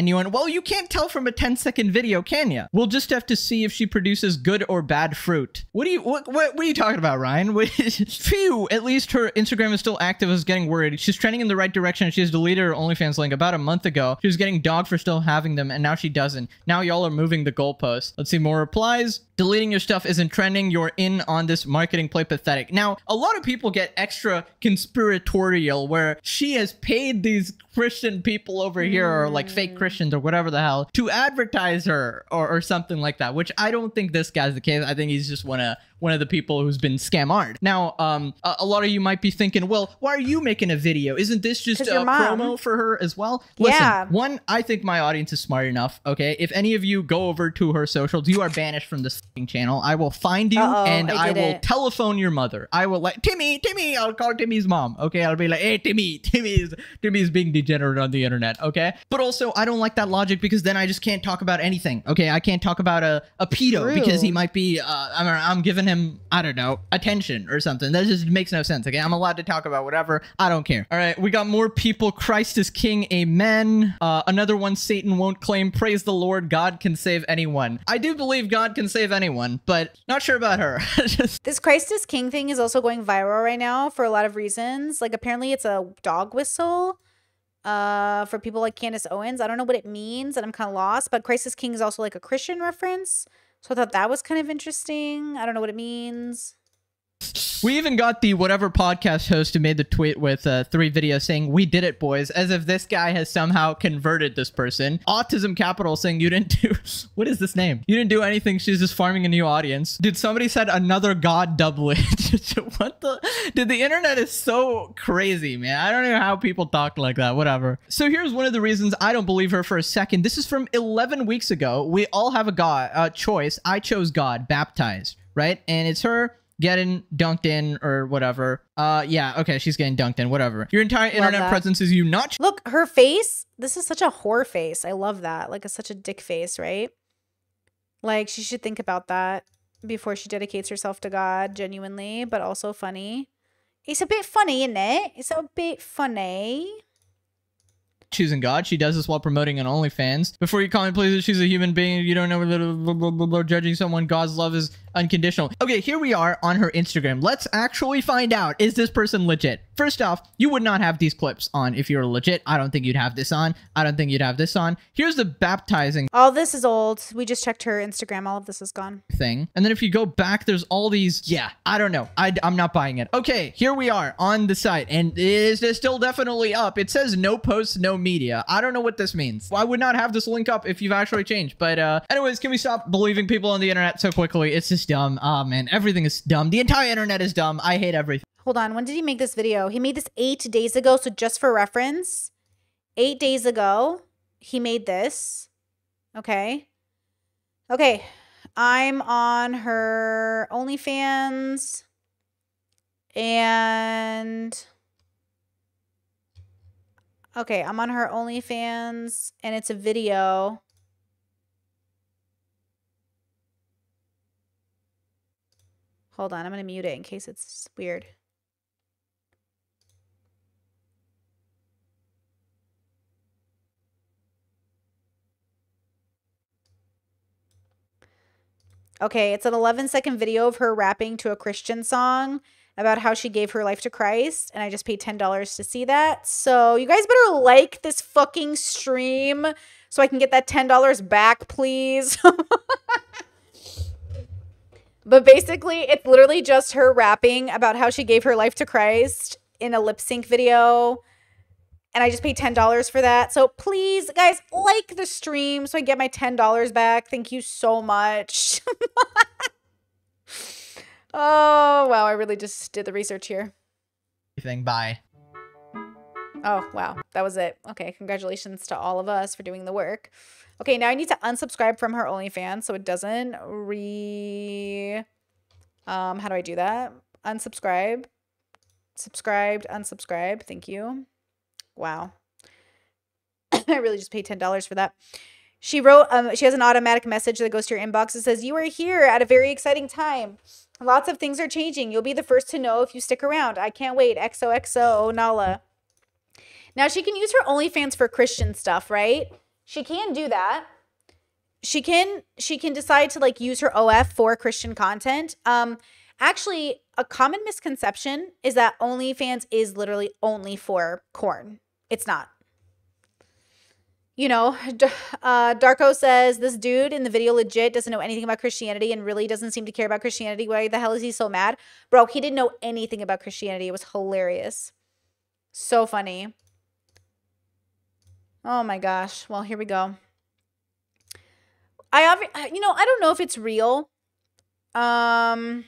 and you went, well, you can't tell from a 10 second video, can you? We'll just have to see if she produces good or bad fruit. What are you, what, what, what are you talking about, Ryan? *laughs* Phew, at least her Instagram is still active. I was getting worried. She's trending in the right direction. She has deleted her OnlyFans link about a month ago. She was getting dogged for still having them, and now she doesn't. Now y'all are moving the goalpost. Let's see more replies. Deleting your stuff isn't trending. You're in on this marketing play pathetic. Now, a lot of people get extra conspiratorial where she has paid these Christian people over here, or like fake mm. Christians or whatever the hell to advertise her or, or something like that, which I don't think this guy's the case. I think he's just one of one of the people who's been scammed. Now, um, a, a, lot of you might be thinking, well, why are you making a video? Isn't this just a promo for her as well? Listen, yeah. one, I think my audience is smart enough. Okay, if any of you go over to her socials, you are banished from this channel. I will find you Uh-oh, and I, I will it. telephone your mother. I will like Timmy, Timmy. I'll call Timmy's mom. Okay, I'll be like, hey, Timmy, Timmy's Timmy's being degenerate on the internet. Okay, but also I don't like that logic because then I just can't talk about anything. Okay, I can't talk about a a pedo True. because he might be. Uh, I'm I'm giving him, I don't know, attention or something. That just makes no sense. Okay, I'm allowed to talk about whatever. I don't care. All right, we got more people. Christ is King. Amen. Uh, another one. Satan won't claim. Praise the Lord. God can save anyone. I do believe God can save anyone, but not sure about her. *laughs* just... This Christ is King thing is also going viral right now for a lot of reasons. Like apparently it's a dog whistle uh for people like Candace Owens. I don't know what it means and I'm kind of lost, but Christ is King is also like a Christian reference. So I thought that was kind of interesting. I don't know what it means. We even got the whatever podcast host who made the tweet with uh, three videos saying, We did it, boys, as if this guy has somehow converted this person. Autism Capital saying, You didn't do. *laughs* What is this name? You didn't do anything. She's just farming a new audience. Dude, somebody said another god *laughs* doublet. *laughs* what the? Dude, the internet is so crazy, man. I don't know how people talk like that. Whatever. So here's one of the reasons I don't believe her for a second. This is from 11 weeks ago. We all have a god uh, choice. I chose God, baptized, right? And it's her getting dunked in or whatever. Uh, yeah, okay, she's getting dunked in, whatever. Your entire internet that. presence is you not Look, her face. This is such a whore face. I love that. Like, it's such a dick face, right? Like, she should think about that before she dedicates herself to God, genuinely, but also funny. It's a bit funny, isn't it? It's a bit funny. choosing God. She does this while promoting an OnlyFans. Before you comment, please, she's a human being. You don't know blah, blah, blah, blah, judging someone. God's love is unconditional. Okay, here we are on her Instagram. Let's actually find out is this person legit? First off, you would not have these clips on if you were legit. I don't think you'd have this on. I don't think you'd have this on. Here's the baptizing All this is old. We just checked her Instagram. All of this is gone. thing. And then if you go back, there's all these. Yeah, I don't know. I, am not buying it. Okay, here we are on the site, and is this still definitely up? It says no posts, no media. I don't know what this means. I would not have this link up if you've actually changed. But uh, anyways, can we stop believing people on the internet so quickly? It's just dumb. Oh man, everything is dumb. The entire internet is dumb. I hate everything. Hold on. When did he make this video? He made this eight days ago. So, just for reference, eight days ago, he made this. Okay. Okay. I'm on her OnlyFans. And. Okay, I'm on her OnlyFans and it's a video. Hold on, I'm going to mute it in case it's weird. Okay, it's an 11 second video of her rapping to a Christian song about how she gave her life to Christ, and I just paid $10 to see that. So, you guys better like this fucking stream so I can get that $10 back, please. *laughs* but basically, it's literally just her rapping about how she gave her life to Christ in a lip sync video. And I just paid $10 for that. So please, guys, like the stream so I get my $10 back. Thank you so much. *laughs* oh, wow. I really just did the research here. Everything. Bye. Oh, wow. That was it. Okay. Congratulations to all of us for doing the work. Okay. Now I need to unsubscribe from her OnlyFans so it doesn't re. Um, how do I do that? Unsubscribe. Subscribed. Unsubscribe. Thank you. Wow. *coughs* I really just paid $10 for that. She wrote, um, she has an automatic message that goes to your inbox. It says, You are here at a very exciting time. Lots of things are changing. You'll be the first to know if you stick around. I can't wait. XOXO Nala. Now she can use her OnlyFans for Christian stuff, right? She can do that. She can she can decide to like use her OF for Christian content. Um actually a common misconception is that OnlyFans is literally only for corn. It's not. You know, uh, Darko says this dude in the video legit doesn't know anything about Christianity and really doesn't seem to care about Christianity. Why the hell is he so mad? Bro, he didn't know anything about Christianity. It was hilarious. So funny. Oh my gosh. Well, here we go. I you know, I don't know if it's real. Um,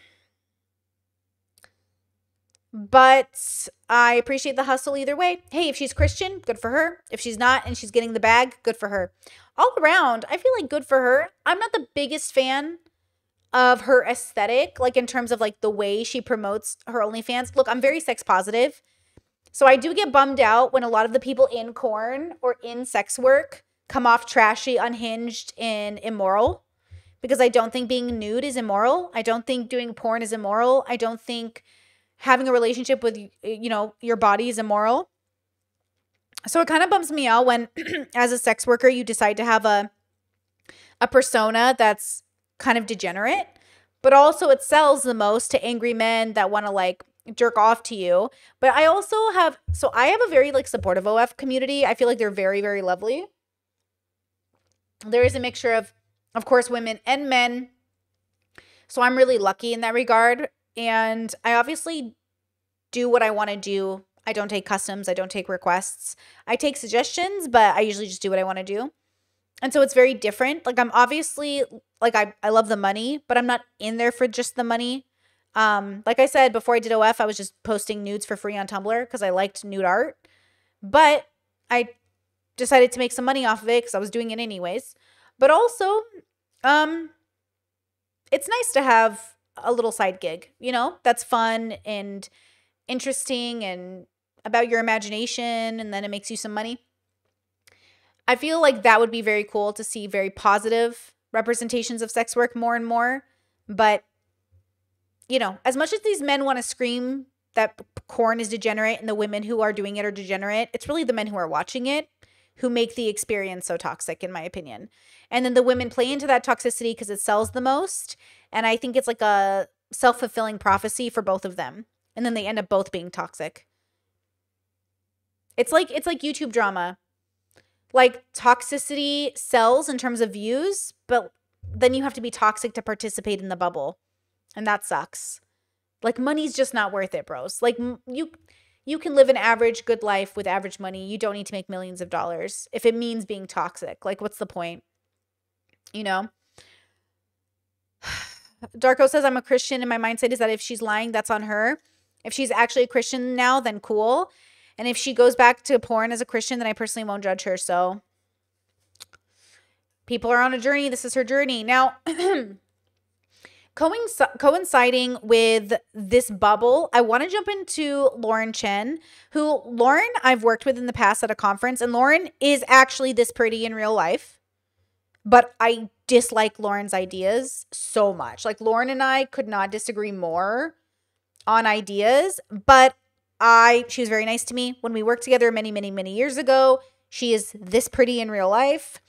but I appreciate the hustle either way. Hey, if she's Christian, good for her. If she's not and she's getting the bag, good for her. All around, I feel like good for her. I'm not the biggest fan of her aesthetic, like in terms of like the way she promotes her OnlyFans. Look, I'm very sex positive. So I do get bummed out when a lot of the people in corn or in sex work come off trashy, unhinged, and immoral because I don't think being nude is immoral. I don't think doing porn is immoral. I don't think having a relationship with you know your body is immoral so it kind of bums me out when *clears throat* as a sex worker you decide to have a a persona that's kind of degenerate but also it sells the most to angry men that want to like jerk off to you but i also have so i have a very like supportive of community i feel like they're very very lovely there is a mixture of of course women and men so i'm really lucky in that regard And I obviously do what I want to do. I don't take customs, I don't take requests. I take suggestions, but I usually just do what I want to do. And so it's very different. Like I'm obviously like I I love the money, but I'm not in there for just the money. Um like I said before I did OF, I was just posting nudes for free on Tumblr cuz I liked nude art. But I decided to make some money off of it cuz I was doing it anyways. But also um it's nice to have a little side gig, you know? That's fun and interesting and about your imagination and then it makes you some money. I feel like that would be very cool to see very positive representations of sex work more and more. But, you know, as much as these men want to scream that corn is degenerate and the women who are doing it are degenerate, it's really the men who are watching it who make the experience so toxic, in my opinion. And then the women play into that toxicity because it sells the most. And I think it's like a self fulfilling prophecy for both of them. And then they end up both being toxic. It's like it's like YouTube drama like toxicity sells in terms of views, but then you have to be toxic to participate in the bubble. And that sucks. Like money's just not worth it, bros. Like you you can live an average good life with average money. You don't need to make millions of dollars if it means being toxic. Like what's the point? You know? *sighs* Darko says I'm a Christian and my mindset is that if she's lying, that's on her. If she's actually a Christian now, then cool. And if she goes back to porn as a Christian, then I personally won't judge her. So people are on a journey. This is her journey. Now, *clears throat* coinciding with this bubble, I want to jump into Lauren Chen, who Lauren I've worked with in the past at a conference, and Lauren is actually this pretty in real life. But I dislike Lauren's ideas so much. Like Lauren and I could not disagree more on ideas, but I she was very nice to me when we worked together many, many, many years ago. She is this pretty in real life.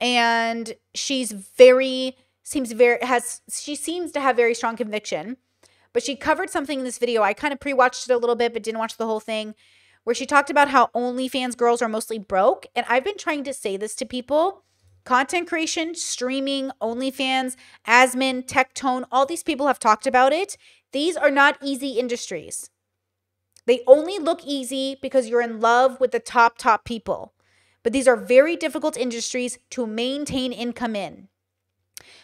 And she's very seems very has she seems to have very strong conviction. But she covered something in this video. I kind of pre-watched it a little bit, but didn't watch the whole thing, where she talked about how OnlyFans girls are mostly broke. And I've been trying to say this to people content creation, streaming, OnlyFans, Asmon, Tectone, all these people have talked about it. These are not easy industries. They only look easy because you're in love with the top, top people. But these are very difficult industries to maintain income in.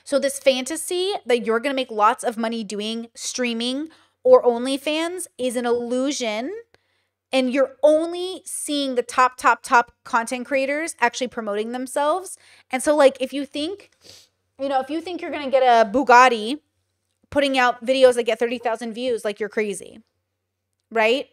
So, this fantasy that you're going to make lots of money doing streaming or OnlyFans is an illusion. And you're only seeing the top, top, top content creators actually promoting themselves. And so, like, if you think, you know, if you think you're going to get a Bugatti putting out videos that get 30,000 views, like, you're crazy, right?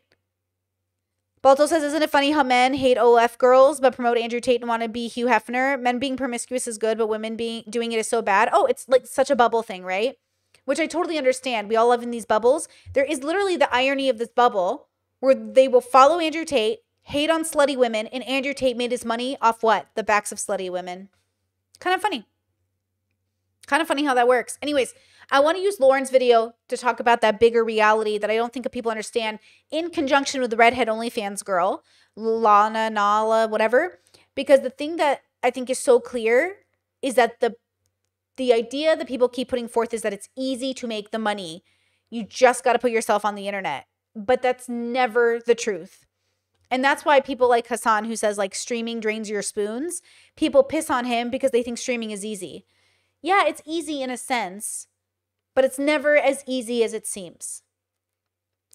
Balto says, Isn't it funny how men hate OF girls but promote Andrew Tate and want to be Hugh Hefner? Men being promiscuous is good, but women being doing it is so bad. Oh, it's like such a bubble thing, right? Which I totally understand. We all live in these bubbles. There is literally the irony of this bubble where they will follow Andrew Tate, hate on slutty women, and Andrew Tate made his money off what? The backs of slutty women. Kind of funny. Kind of funny how that works. Anyways, I want to use Lauren's video to talk about that bigger reality that I don't think people understand in conjunction with the redhead OnlyFans girl, Lana, Nala, whatever. Because the thing that I think is so clear is that the the idea that people keep putting forth is that it's easy to make the money. You just got to put yourself on the internet. But that's never the truth. And that's why people like Hasan, who says like streaming drains your spoons, people piss on him because they think streaming is easy. Yeah, it's easy in a sense, but it's never as easy as it seems.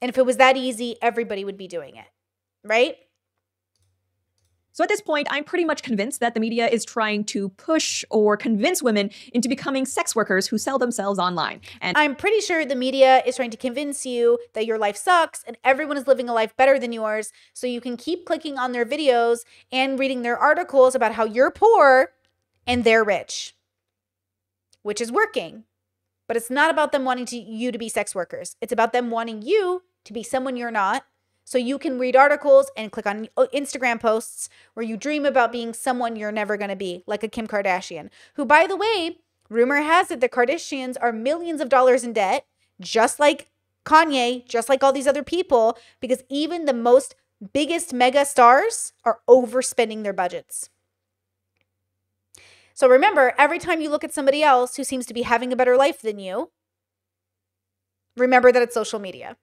And if it was that easy, everybody would be doing it, right? So at this point, I'm pretty much convinced that the media is trying to push or convince women into becoming sex workers who sell themselves online. And I'm pretty sure the media is trying to convince you that your life sucks and everyone is living a life better than yours. So you can keep clicking on their videos and reading their articles about how you're poor and they're rich, which is working. But it's not about them wanting to, you to be sex workers. It's about them wanting you to be someone you're not. So you can read articles and click on uh, Instagram posts where you dream about being someone you're never going to be, like a Kim Kardashian, who, by the way, rumor has it the Kardashians are millions of dollars in debt, just like Kanye, just like all these other people, because even the most biggest mega stars are overspending their budgets. So remember, every time you look at somebody else who seems to be having a better life than you, remember that it's social media.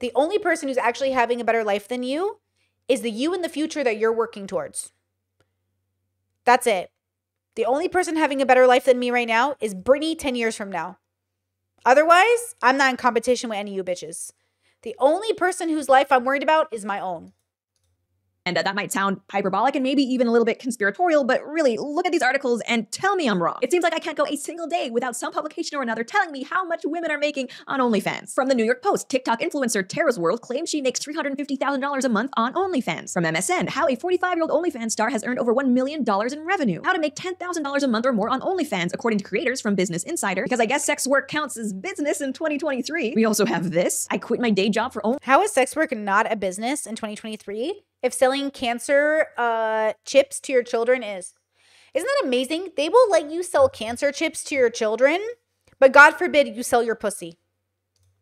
The only person who's actually having a better life than you is the you in the future that you're working towards. That's it. The only person having a better life than me right now is Brittany 10 years from now. Otherwise, I'm not in competition with any of you bitches. The only person whose life I'm worried about is my own. And uh, that might sound hyperbolic and maybe even a little bit conspiratorial, but really, look at these articles and tell me I'm wrong. It seems like I can't go a single day without some publication or another telling me how much women are making on OnlyFans. From the New York Post, TikTok influencer Tara's World claims she makes $350,000 a month on OnlyFans. From MSN, how a 45 year old OnlyFans star has earned over $1 million in revenue. How to make $10,000 a month or more on OnlyFans, according to creators from Business Insider, because I guess sex work counts as business in 2023. We also have this I quit my day job for only- How is sex work not a business in 2023 if selling cancer uh, chips to your children is? Isn't that amazing? They will let you sell cancer chips to your children, but God forbid you sell your pussy.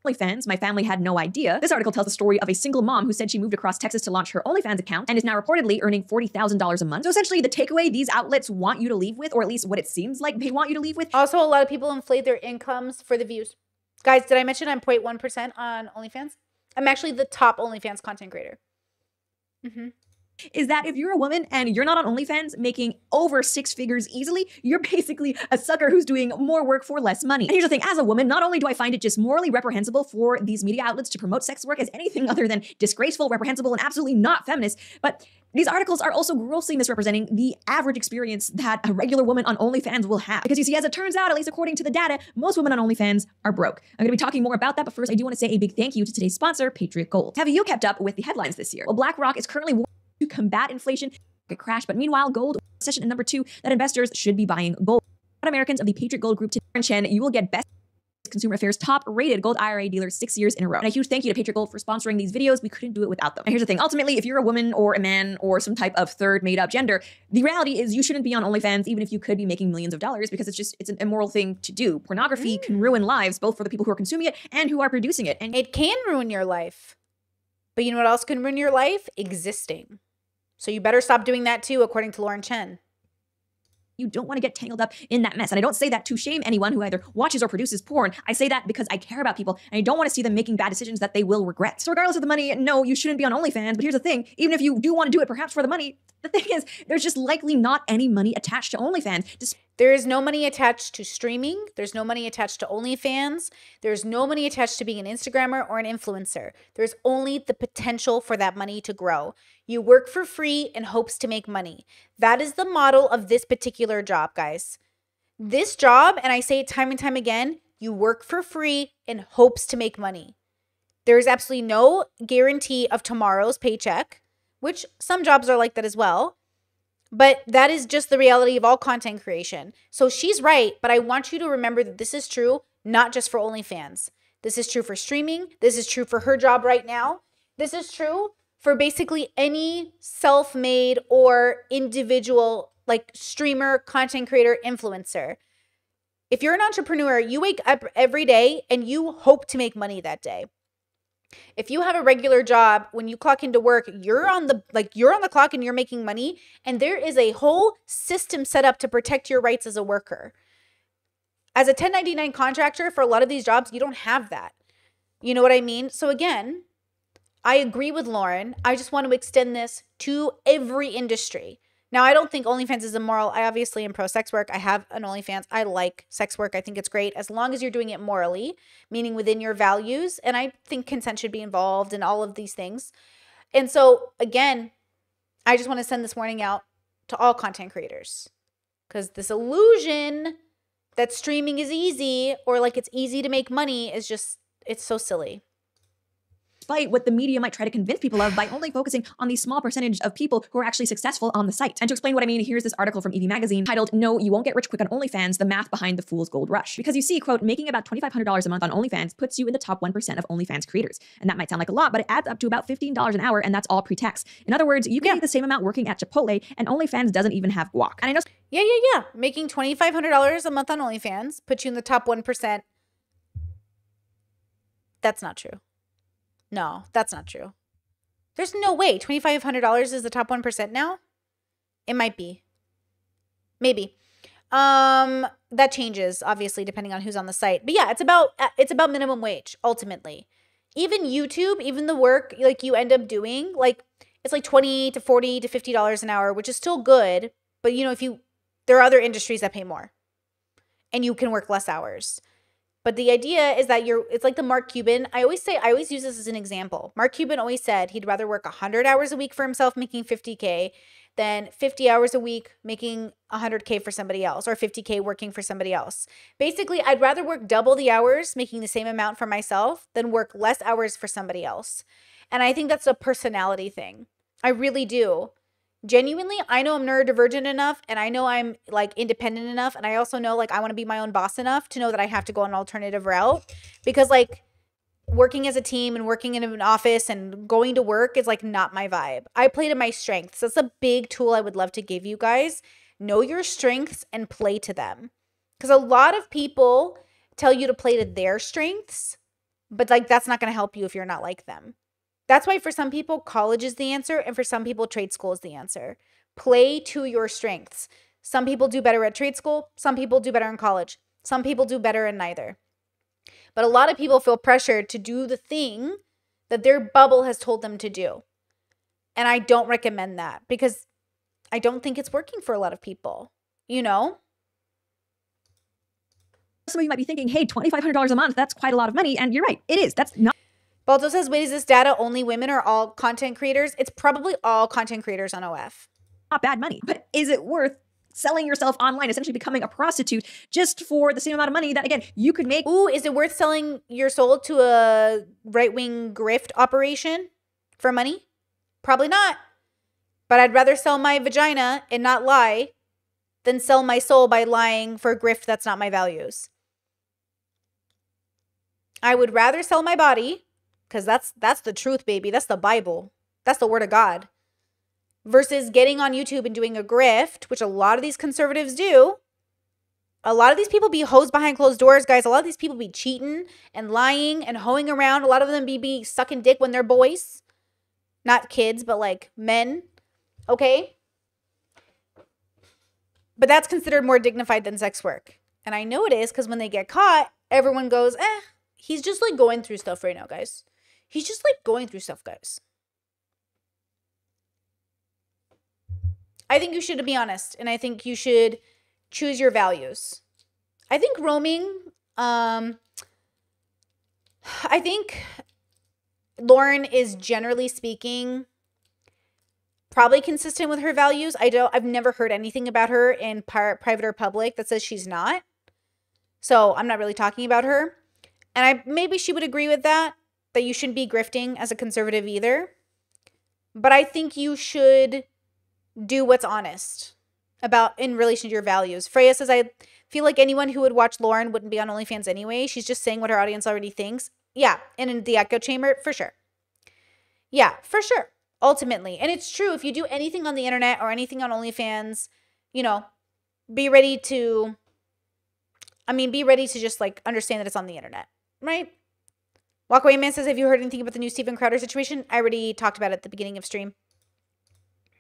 OnlyFans, my family had no idea. This article tells the story of a single mom who said she moved across Texas to launch her OnlyFans account and is now reportedly earning $40,000 a month. So essentially, the takeaway these outlets want you to leave with, or at least what it seems like they want you to leave with, Also, a lot of people inflate their incomes for the views. Guys, did I mention I'm 0.1% on OnlyFans? I'm actually the top OnlyFans content creator. Hmm is that if you're a woman and you're not on OnlyFans making over six figures easily, you're basically a sucker who's doing more work for less money. And here's the thing as a woman, not only do I find it just morally reprehensible for these media outlets to promote sex work as anything other than disgraceful, reprehensible, and absolutely not feminist, but these articles are also grossly misrepresenting the average experience that a regular woman on OnlyFans will have. Because you see, as it turns out, at least according to the data, most women on OnlyFans are broke. I'm to be talking more about that, but first, I do want to say a big thank you to today's sponsor, Patriot Gold. Have you kept up with the headlines this year? Well, BlackRock is currently to combat inflation crash. But meanwhile, gold session and number two that investors should be buying gold. Americans of the Patriot Gold Group to Chen, you will get best Consumer Affairs top rated gold IRA dealer six years in a row. And a huge thank you to Patriot Gold for sponsoring these videos. We couldn't do it without them. And here's the thing ultimately, if you're a woman or a man or some type of third made up gender, the reality is you shouldn't be on OnlyFans even if you could be making millions of dollars because it's just, it's an immoral thing to do. Pornography can mm. ruin lives both for the people who are consuming it and who are producing it. And It can ruin your life. But you know what else can ruin your life? Existing. So you better stop doing that too, according to Lauren Chen. you don't want to get tangled up in that mess. And I don't say that to shame anyone who either watches or produces porn. I say that because I care about people and I don't want to see them making bad decisions that they will regret. So regardless of the money, no, you shouldn't be on OnlyFans. But here's the thing, even if you do want to do it perhaps for the money, the thing is there's just likely not any money attached to OnlyFans. Just There is no money attached to streaming. There's no money attached to OnlyFans. There's no money attached to being an Instagrammer or an influencer. There's only the potential for that money to grow. You work for free in hopes to make money. That is the model of this particular job, guys. This job, and I say it time and time again, you work for free in hopes to make money. There is absolutely no guarantee of tomorrow's paycheck, which some jobs are like that as well. But that is just the reality of all content creation. So she's right, but I want you to remember that this is true not just for OnlyFans. This is true for streaming. This is true for her job right now. This is true for basically any self made or individual, like streamer, content creator, influencer. If you're an entrepreneur, you wake up every day and you hope to make money that day. If you have a regular job, when you clock into work, you're on the like you're on the clock and you're making money and there is a whole system set up to protect your rights as a worker. As a 1099 contractor for a lot of these jobs, you don't have that. You know what I mean? So again, I agree with Lauren. I just want to extend this to every industry. Now, I don't think OnlyFans is immoral. I obviously am pro sex work. I have an OnlyFans. I like sex work. I think it's great as long as you're doing it morally, meaning within your values. And I think consent should be involved in all of these things. And so, again, I just want to send this warning out to all content creators because this illusion that streaming is easy or like it's easy to make money is just, it's so silly. Despite what the media might try to convince people of by only focusing on the small percentage of people who are actually successful on the site. And to explain what I mean, here's this article from EV Magazine titled, No, You Won't Get Rich Quick on OnlyFans, The Math Behind the Fool's Gold Rush. Because you see, quote, making about $2,500 a month on OnlyFans puts you in the top 1% of OnlyFans creators. And that might sound like a lot, but it adds up to about $15 an hour, and that's all pre-tax. In other words, you can Yeah. make the same amount working at Chipotle, and OnlyFans doesn't even have guac. And I know Yeah, yeah, yeah. Making $2,500 a month on OnlyFans puts you in the top 1%. That's not true. No, that's not true. There's no way $2,500 is the top 1% now. It might be. Maybe. Um, that changes obviously depending on who's on the site. But yeah, it's about uh, it's about minimum wage ultimately. Even YouTube, even the work like you end up doing, like it's like 20 to 40 to 50 dollars an hour, which is still good, but you know, if you there are other industries that pay more and you can work less hours. But the idea is that you're it's like the Mark Cuban. I always say I always use this as an example. Mark Cuban always said he'd rather work 100 hours a week for himself making 50k than 50 hours a week making 100k for somebody else or 50k working for somebody else. Basically, I'd rather work double the hours making the same amount for myself than work less hours for somebody else. And I think that's a personality thing. I really do genuinely i know i'm neurodivergent enough and i know i'm like independent enough and i also know like i want to be my own boss enough to know that i have to go on an alternative route because like working as a team and working in an office and going to work is like not my vibe. I play to my strengths. That's a big tool i would love to give you guys. Know your strengths and play to them. Because a lot of people tell you to play to their strengths but like that's not going to help you if you're not like them that's why for some people, college is the answer, and for some people, trade school is the answer. Play to your strengths. Some people do better at trade school, some people do better in college, some people do better in neither. But a lot of people feel pressured to do the thing that their bubble has told them to do. And I don't recommend that because I don't think it's working for a lot of people, you know? Some of you might be thinking, hey, $2,500 a month, that's quite a lot of money. And you're right, it is. That's not Balto says, wait, is this data only women or all content creators? It's probably all content creators on OF. not bad money. But is it worth selling yourself online, essentially becoming a prostitute just for the same amount of money that, again, you could make? Ooh, is it worth selling your soul to a right wing grift operation for money? Probably not. But I'd rather sell my vagina and not lie than sell my soul by lying for a grift that's not my values. I would rather sell my body because that's that's the truth, baby. That's the Bible. That's the word of God. Versus getting on YouTube and doing a grift, which a lot of these conservatives do. A lot of these people be hoes behind closed doors, guys. A lot of these people be cheating and lying and hoeing around. A lot of them be, be sucking dick when they're boys. Not kids, but like men. Okay? But that's considered more dignified than sex work. And I know it is because when they get caught, everyone goes, eh, he's just like going through stuff right now, guys. He's just like going through stuff, guys. I think you should be honest and I think you should choose your values. I think roaming um I think Lauren is generally speaking probably consistent with her values. I don't I've never heard anything about her in private or public that says she's not. So, I'm not really talking about her. And I maybe she would agree with that that you shouldn't be grifting as a conservative either. But I think you should do what's honest about in relation to your values. Freya says, I feel like anyone who would watch Lauren wouldn't be on OnlyFans anyway. She's just saying what her audience already thinks. Yeah. And in the echo chamber, for sure. Yeah, for sure. Ultimately. And it's true. If you do anything on the internet or anything on OnlyFans, you know, be ready to, I mean, be ready to just like understand that it's on the internet, right? Walkaway Man says, Have you heard anything about the new Steven Crowder situation? I already talked about it at the beginning of stream.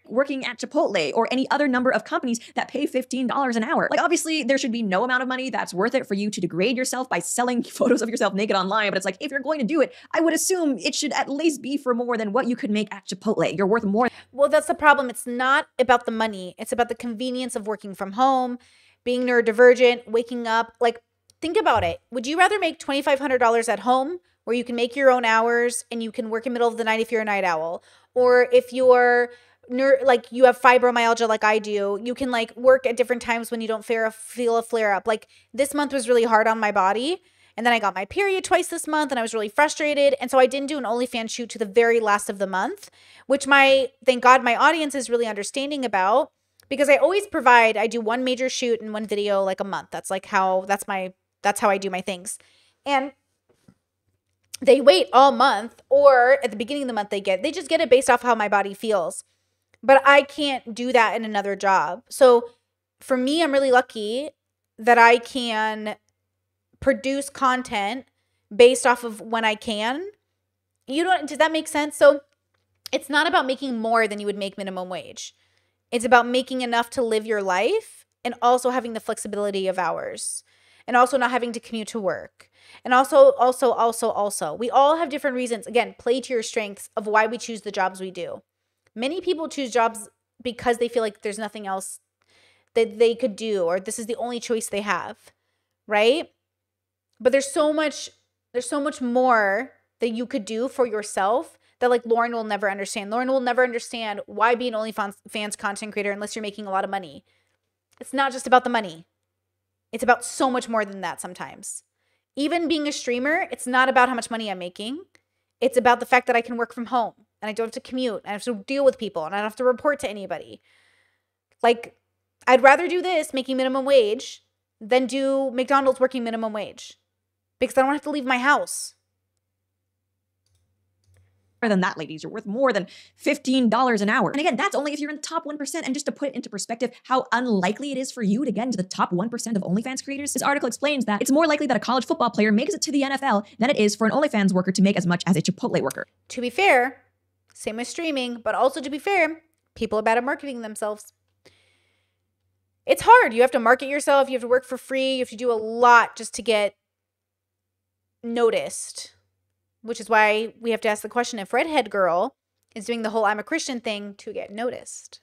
Working at Chipotle or any other number of companies that pay $15 an hour. Like, obviously, there should be no amount of money that's worth it for you to degrade yourself by selling *laughs* photos of yourself naked online. But it's like, if you're going to do it, I would assume it should at least be for more than what you could make at Chipotle. You're worth more. Well, that's the problem. It's not about the money, it's about the convenience of working from home, being neurodivergent, waking up. Like, think about it. Would you rather make $2,500 at home where you can make your own hours and you can work in middle of the night if you're a night owl. Or if you're ner- like you have fibromyalgia like I do you can like work at different times when you don't feel a, feel a flare up like this month was really hard on my body and then I got my period twice this month and I was really frustrated and so I didn't do an OnlyFans shoot to the very last of the month which my thank God my audience is really understanding about because I always provide I do one major shoot and one video like a month. That's like how that's my that's how I do my things. And they wait all month or at the beginning of the month they get they just get it based off how my body feels. But i can't do that in another job. So for me i'm really lucky that i can produce content based off of when i can. You don't does that make sense? So it's not about making more than you would make minimum wage. It's about making enough to live your life and also having the flexibility of hours and also not having to commute to work. And also, also, also, also, we all have different reasons. Again, play to your strengths of why we choose the jobs we do. Many people choose jobs because they feel like there's nothing else that they could do or this is the only choice they have, right? But there's so much there's so much more that you could do for yourself that like Lauren will never understand. Lauren will never understand why be an OnlyFans fans content creator unless you're making a lot of money. It's not just about the money. It's about so much more than that sometimes. Even being a streamer, it's not about how much money I'm making. It's about the fact that I can work from home and I don't have to commute and I have to deal with people and I don't have to report to anybody. Like, I'd rather do this making minimum wage than do McDonald's working minimum wage because I don't have to leave my house than that, ladies. You're worth more than $15 an hour. And again, that's only if you're in the top 1%. And just to put it into perspective, how unlikely it is for you to get into the top 1% of OnlyFans creators, this article explains that it's more likely that a college football player makes it to the NFL than it is for an OnlyFans worker to make as much as a Chipotle worker. To be fair, same with streaming, but also to be fair, people are bad at marketing themselves. It's hard. You have to market yourself, you have to work for free, you have to do a lot just to get noticed which is why we have to ask the question if Redhead Girl is doing the whole I'm a Christian thing to get noticed.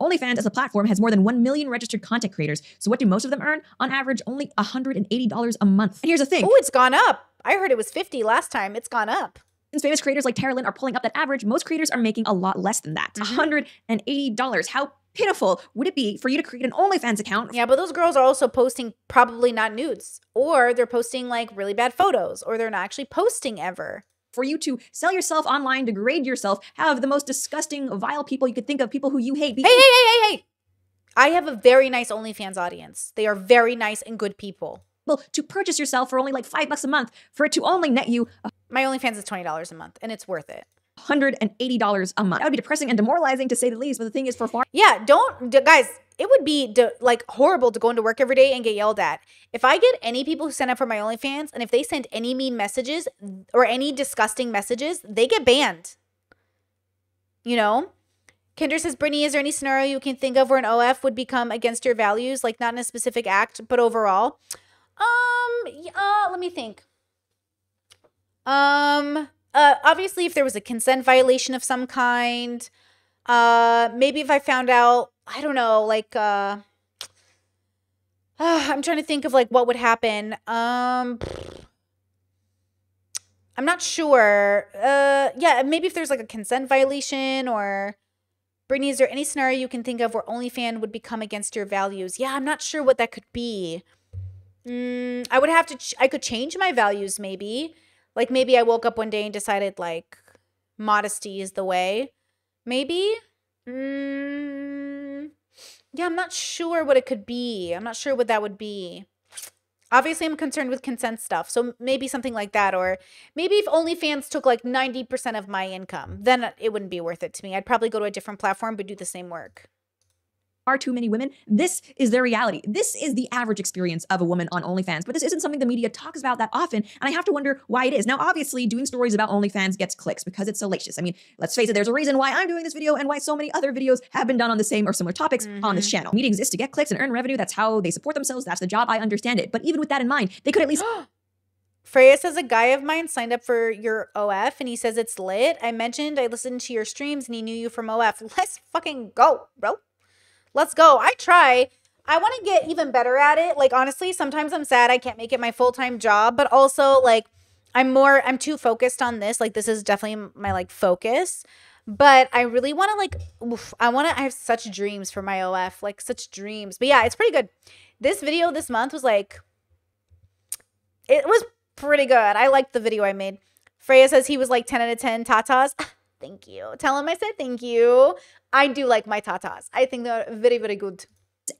OnlyFans as a platform has more than 1 million registered content creators. So what do most of them earn? On average, only $180 a month. And here's the thing. Oh, it's gone up. I heard it was 50 last time. It's gone up. Since famous creators like Tara Lynn are pulling up that average, most creators are making a lot less than that. Mm-hmm. $180. How pitiful would it be for you to create an OnlyFans account? Yeah, but those girls are also posting probably not nudes, or they're posting like really bad photos, or they're not actually posting ever. For you to sell yourself online, degrade yourself, have the most disgusting, vile people you could think of, people who you hate. Hey, hey, hey, hey, hey! I have a very nice OnlyFans audience. They are very nice and good people. Well, to purchase yourself for only like five bucks a month, for it to only net you. My OnlyFans is $20 a month, and it's worth it. $180 a month. That would be depressing and demoralizing to say the least, but the thing is for far Yeah, don't guys, it would be like horrible to go into work every day and get yelled at. If I get any people who sign up for my OnlyFans and if they send any mean messages or any disgusting messages, they get banned. You know? Kinder says, Brittany, is there any scenario you can think of where an OF would become against your values, like not in a specific act, but overall? Um, uh, let me think. Um, uh, obviously, if there was a consent violation of some kind, uh, maybe if I found out, I don't know, like, uh, uh *sighs* I'm trying to think of like what would happen. Um, *sniffs* I'm not sure. Uh, yeah, maybe if there's like a consent violation or. Brittany, is there any scenario you can think of where OnlyFan would become against your values? Yeah, I'm not sure what that could be. Mm, I would have to. I could change my values, maybe. Like maybe I woke up one day and decided like modesty is the way. Maybe. Mm, yeah, I'm not sure what it could be. I'm not sure what that would be. Obviously, I'm concerned with consent stuff. So maybe something like that. Or maybe if OnlyFans took like 90% of my income, then it wouldn't be worth it to me. I'd probably go to a different platform but do the same work far too many women. This is their reality. This is the average experience of a woman on OnlyFans, but this isn't something the media talks about that often. And I have to wonder why it is. Now, obviously, doing stories about OnlyFans gets clicks because it's salacious. I mean, let's face it, there's a reason why I'm doing this video and why so many other videos have been done on the same or similar topics mm-hmm. on this mm-hmm. channel. Media exists to get clicks and earn revenue. That's how they support themselves. That's the job. I understand it. But even with that in mind, they could at least. *gasps* Freya says a guy of mine signed up for your OF and he says it's lit. I mentioned I listened to your streams and he knew you from OF. *laughs* Let's fucking go, bro. Let's go. I try. I want to get even better at it. Like honestly, sometimes I'm sad I can't make it my full-time job, but also like I'm more I'm too focused on this. Like this is definitely my like focus. But I really want to like oof, I want to I have such dreams for my OF, like such dreams. But yeah, it's pretty good. This video this month was like it was pretty good. I liked the video I made. Freya says he was like 10 out of 10 tatas. *laughs* thank you. Tell him I said thank you. I do like my tatas. I think they're very, very good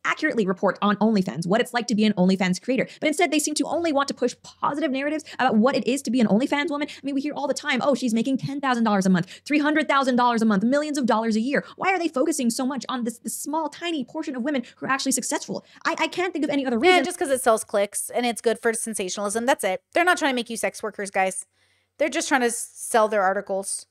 accurately report on OnlyFans, what it's like to be an OnlyFans creator. But instead, they seem to only want to push positive narratives about what it is to be an OnlyFans woman. I mean, we hear all the time, oh, she's making $10,000 a month, $300,000 a month, millions of dollars a year. Why are they focusing so much on this, this small, tiny portion of women who are actually successful? I, I can't think of any other reason. Yeah, just because it sells clicks and it's good for sensationalism. That's it. They're not trying to make you sex workers, guys. They're just trying to sell their articles.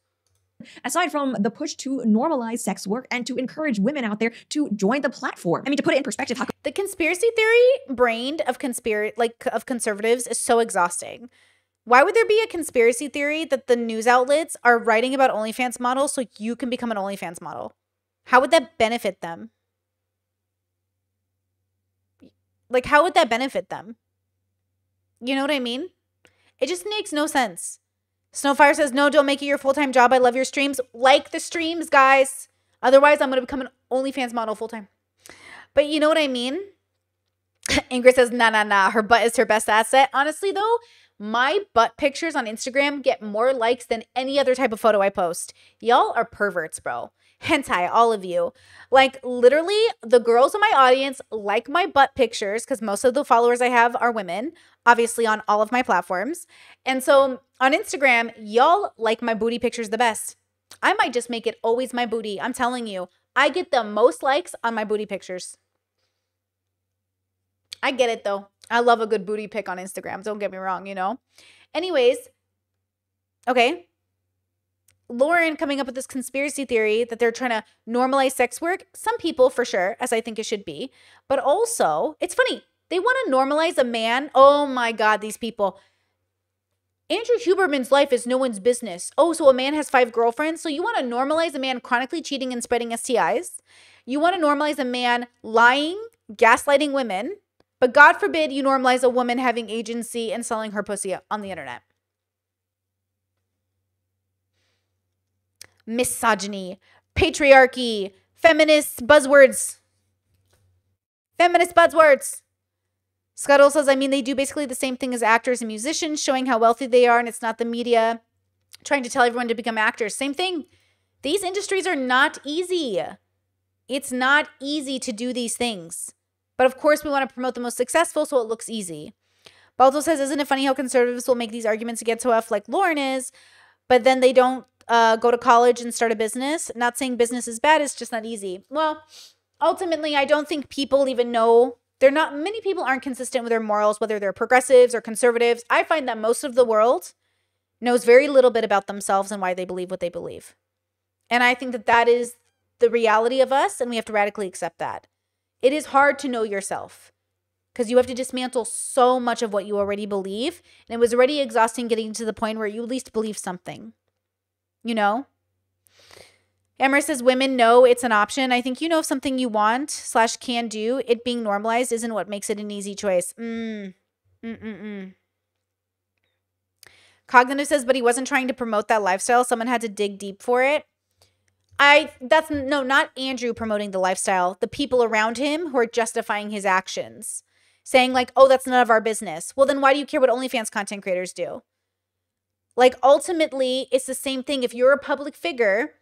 Aside from the push to normalize sex work and to encourage women out there to join the platform. I mean, to put it in perspective, how The conspiracy theory brained of conspiracy like of conservatives is so exhausting. Why would there be a conspiracy theory that the news outlets are writing about OnlyFans models so you can become an OnlyFans model? How would that benefit them? Like, how would that benefit them? You know what I mean? It just makes no sense. Snowfire says, No, don't make it your full time job. I love your streams. Like the streams, guys. Otherwise, I'm going to become an OnlyFans model full time. But you know what I mean? *laughs* Ingrid says, Nah, nah, nah. Her butt is her best asset. Honestly, though, my butt pictures on Instagram get more likes than any other type of photo I post. Y'all are perverts, bro. Hentai, all of you. Like, literally, the girls in my audience like my butt pictures because most of the followers I have are women, obviously, on all of my platforms. And so on Instagram, y'all like my booty pictures the best. I might just make it always my booty. I'm telling you, I get the most likes on my booty pictures. I get it though. I love a good booty pic on Instagram. Don't get me wrong, you know? Anyways, okay. Lauren coming up with this conspiracy theory that they're trying to normalize sex work. Some people, for sure, as I think it should be. But also, it's funny. They want to normalize a man. Oh my God, these people. Andrew Huberman's life is no one's business. Oh, so a man has five girlfriends? So you want to normalize a man chronically cheating and spreading STIs? You want to normalize a man lying, gaslighting women? But God forbid you normalize a woman having agency and selling her pussy on the internet. Misogyny, patriarchy, feminist buzzwords. Feminist buzzwords. Scuttle says, I mean, they do basically the same thing as actors and musicians, showing how wealthy they are, and it's not the media trying to tell everyone to become actors. Same thing. These industries are not easy. It's not easy to do these things. But of course, we want to promote the most successful so it looks easy. Balto says, Isn't it funny how conservatives will make these arguments against OF like Lauren is, but then they don't uh, go to college and start a business? Not saying business is bad, it's just not easy. Well, ultimately, I don't think people even know. They're not, many people aren't consistent with their morals, whether they're progressives or conservatives. I find that most of the world knows very little bit about themselves and why they believe what they believe. And I think that that is the reality of us, and we have to radically accept that. It is hard to know yourself because you have to dismantle so much of what you already believe. And it was already exhausting getting to the point where you at least believe something. You know? Emma says women know it's an option. I think you know if something you want slash can do, it being normalized isn't what makes it an easy choice. Mm. Mm-mm-mm. Cognitive says, but he wasn't trying to promote that lifestyle. Someone had to dig deep for it. I that's no, not Andrew promoting the lifestyle. The people around him who are justifying his actions, saying like, "Oh, that's none of our business." Well, then why do you care what OnlyFans content creators do? Like ultimately, it's the same thing. If you're a public figure,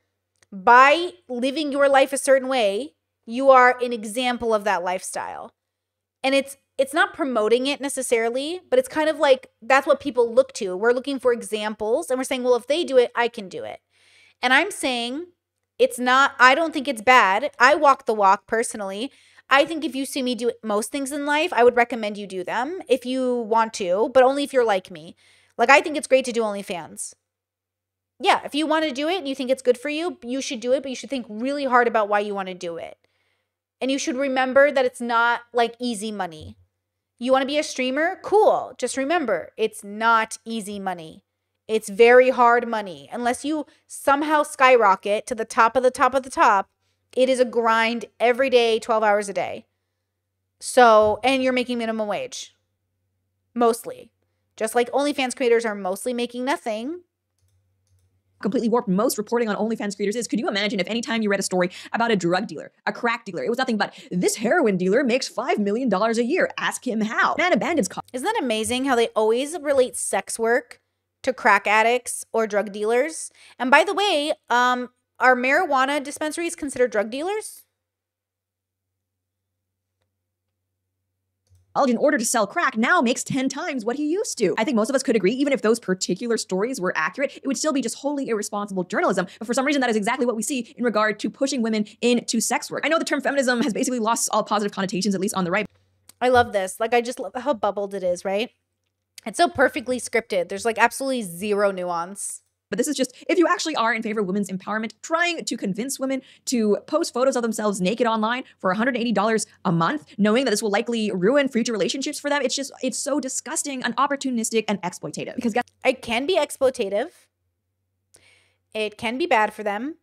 by living your life a certain way, you are an example of that lifestyle. And it's it's not promoting it necessarily, but it's kind of like that's what people look to. We're looking for examples and we're saying, "Well, if they do it, I can do it." And I'm saying it's not, I don't think it's bad. I walk the walk personally. I think if you see me do most things in life, I would recommend you do them if you want to, but only if you're like me. Like, I think it's great to do OnlyFans. Yeah, if you want to do it and you think it's good for you, you should do it, but you should think really hard about why you want to do it. And you should remember that it's not like easy money. You want to be a streamer? Cool. Just remember, it's not easy money. It's very hard money. Unless you somehow skyrocket to the top of the top of the top, it is a grind every day, 12 hours a day. So, and you're making minimum wage. Mostly. Just like OnlyFans creators are mostly making nothing. Completely warped most reporting on OnlyFans creators is. Could you imagine if any time you read a story about a drug dealer, a crack dealer, it was nothing but this heroin dealer makes $5 million a year. Ask him how. Man abandons car. Isn't that amazing how they always relate sex work to crack addicts or drug dealers? And by the way, um, are marijuana dispensaries considered drug dealers? College in order to sell crack now makes 10 times what he used to. I think most of us could agree, even if those particular stories were accurate, it would still be just wholly irresponsible journalism. But for some reason, that is exactly what we see in regard to pushing women into sex work. I know the term feminism has basically lost all positive connotations, at least on the right. I love this. Like, I just love how bubbled it is, right? It's so perfectly scripted. There's like absolutely zero nuance. But this is just if you actually are in favor of women's empowerment, trying to convince women to post photos of themselves naked online for $180 a month, knowing that this will likely ruin future relationships for them. It's just, it's so disgusting and opportunistic and exploitative. Because guys, It can be exploitative. It can be bad for them.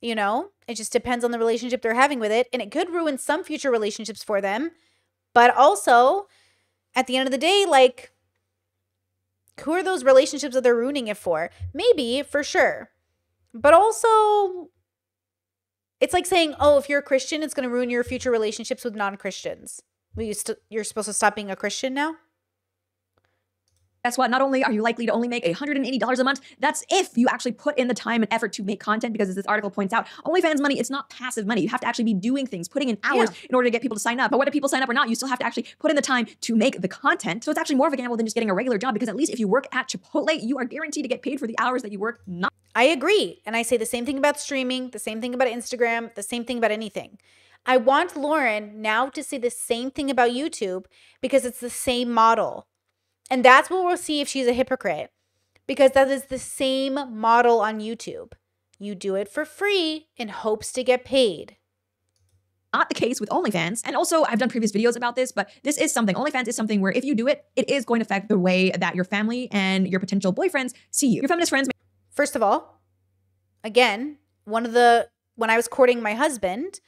You know, it just depends on the relationship they're having with it. And it could ruin some future relationships for them. But also, at the end of the day, like, who are those relationships that they're ruining it for? Maybe, for sure. But also, it's like saying, oh, if you're a Christian, it's going to ruin your future relationships with non Christians. You st- you're supposed to stop being a Christian now? Guess what? Not only are you likely to only make $180 a month, that's if you actually put in the time and effort to make content, because as this article points out, OnlyFans money, it's not passive money. You have to actually be doing things, putting in hours in order to get people to sign up. But whether people sign up or not, you still have to actually put in the time to make the content. So it's actually more of a gamble than just getting a regular job, because at least if you work at Chipotle, you are guaranteed to get paid for the hours that you work, not I agree. And I say the same thing about streaming, the same thing about Instagram, the same thing about anything. I want Lauren now to say the same thing about YouTube because it's the same model. And that's what we'll see if she's a hypocrite because that is the same model on YouTube. You do it for free in hopes to get paid. not the case with OnlyFans. And also, I've done previous videos about this, but this is something. OnlyFans is something where if you do it, it is going to affect the way that your family and your potential boyfriends see you. Your feminist friends First of all, again, one of the when I was courting my husband,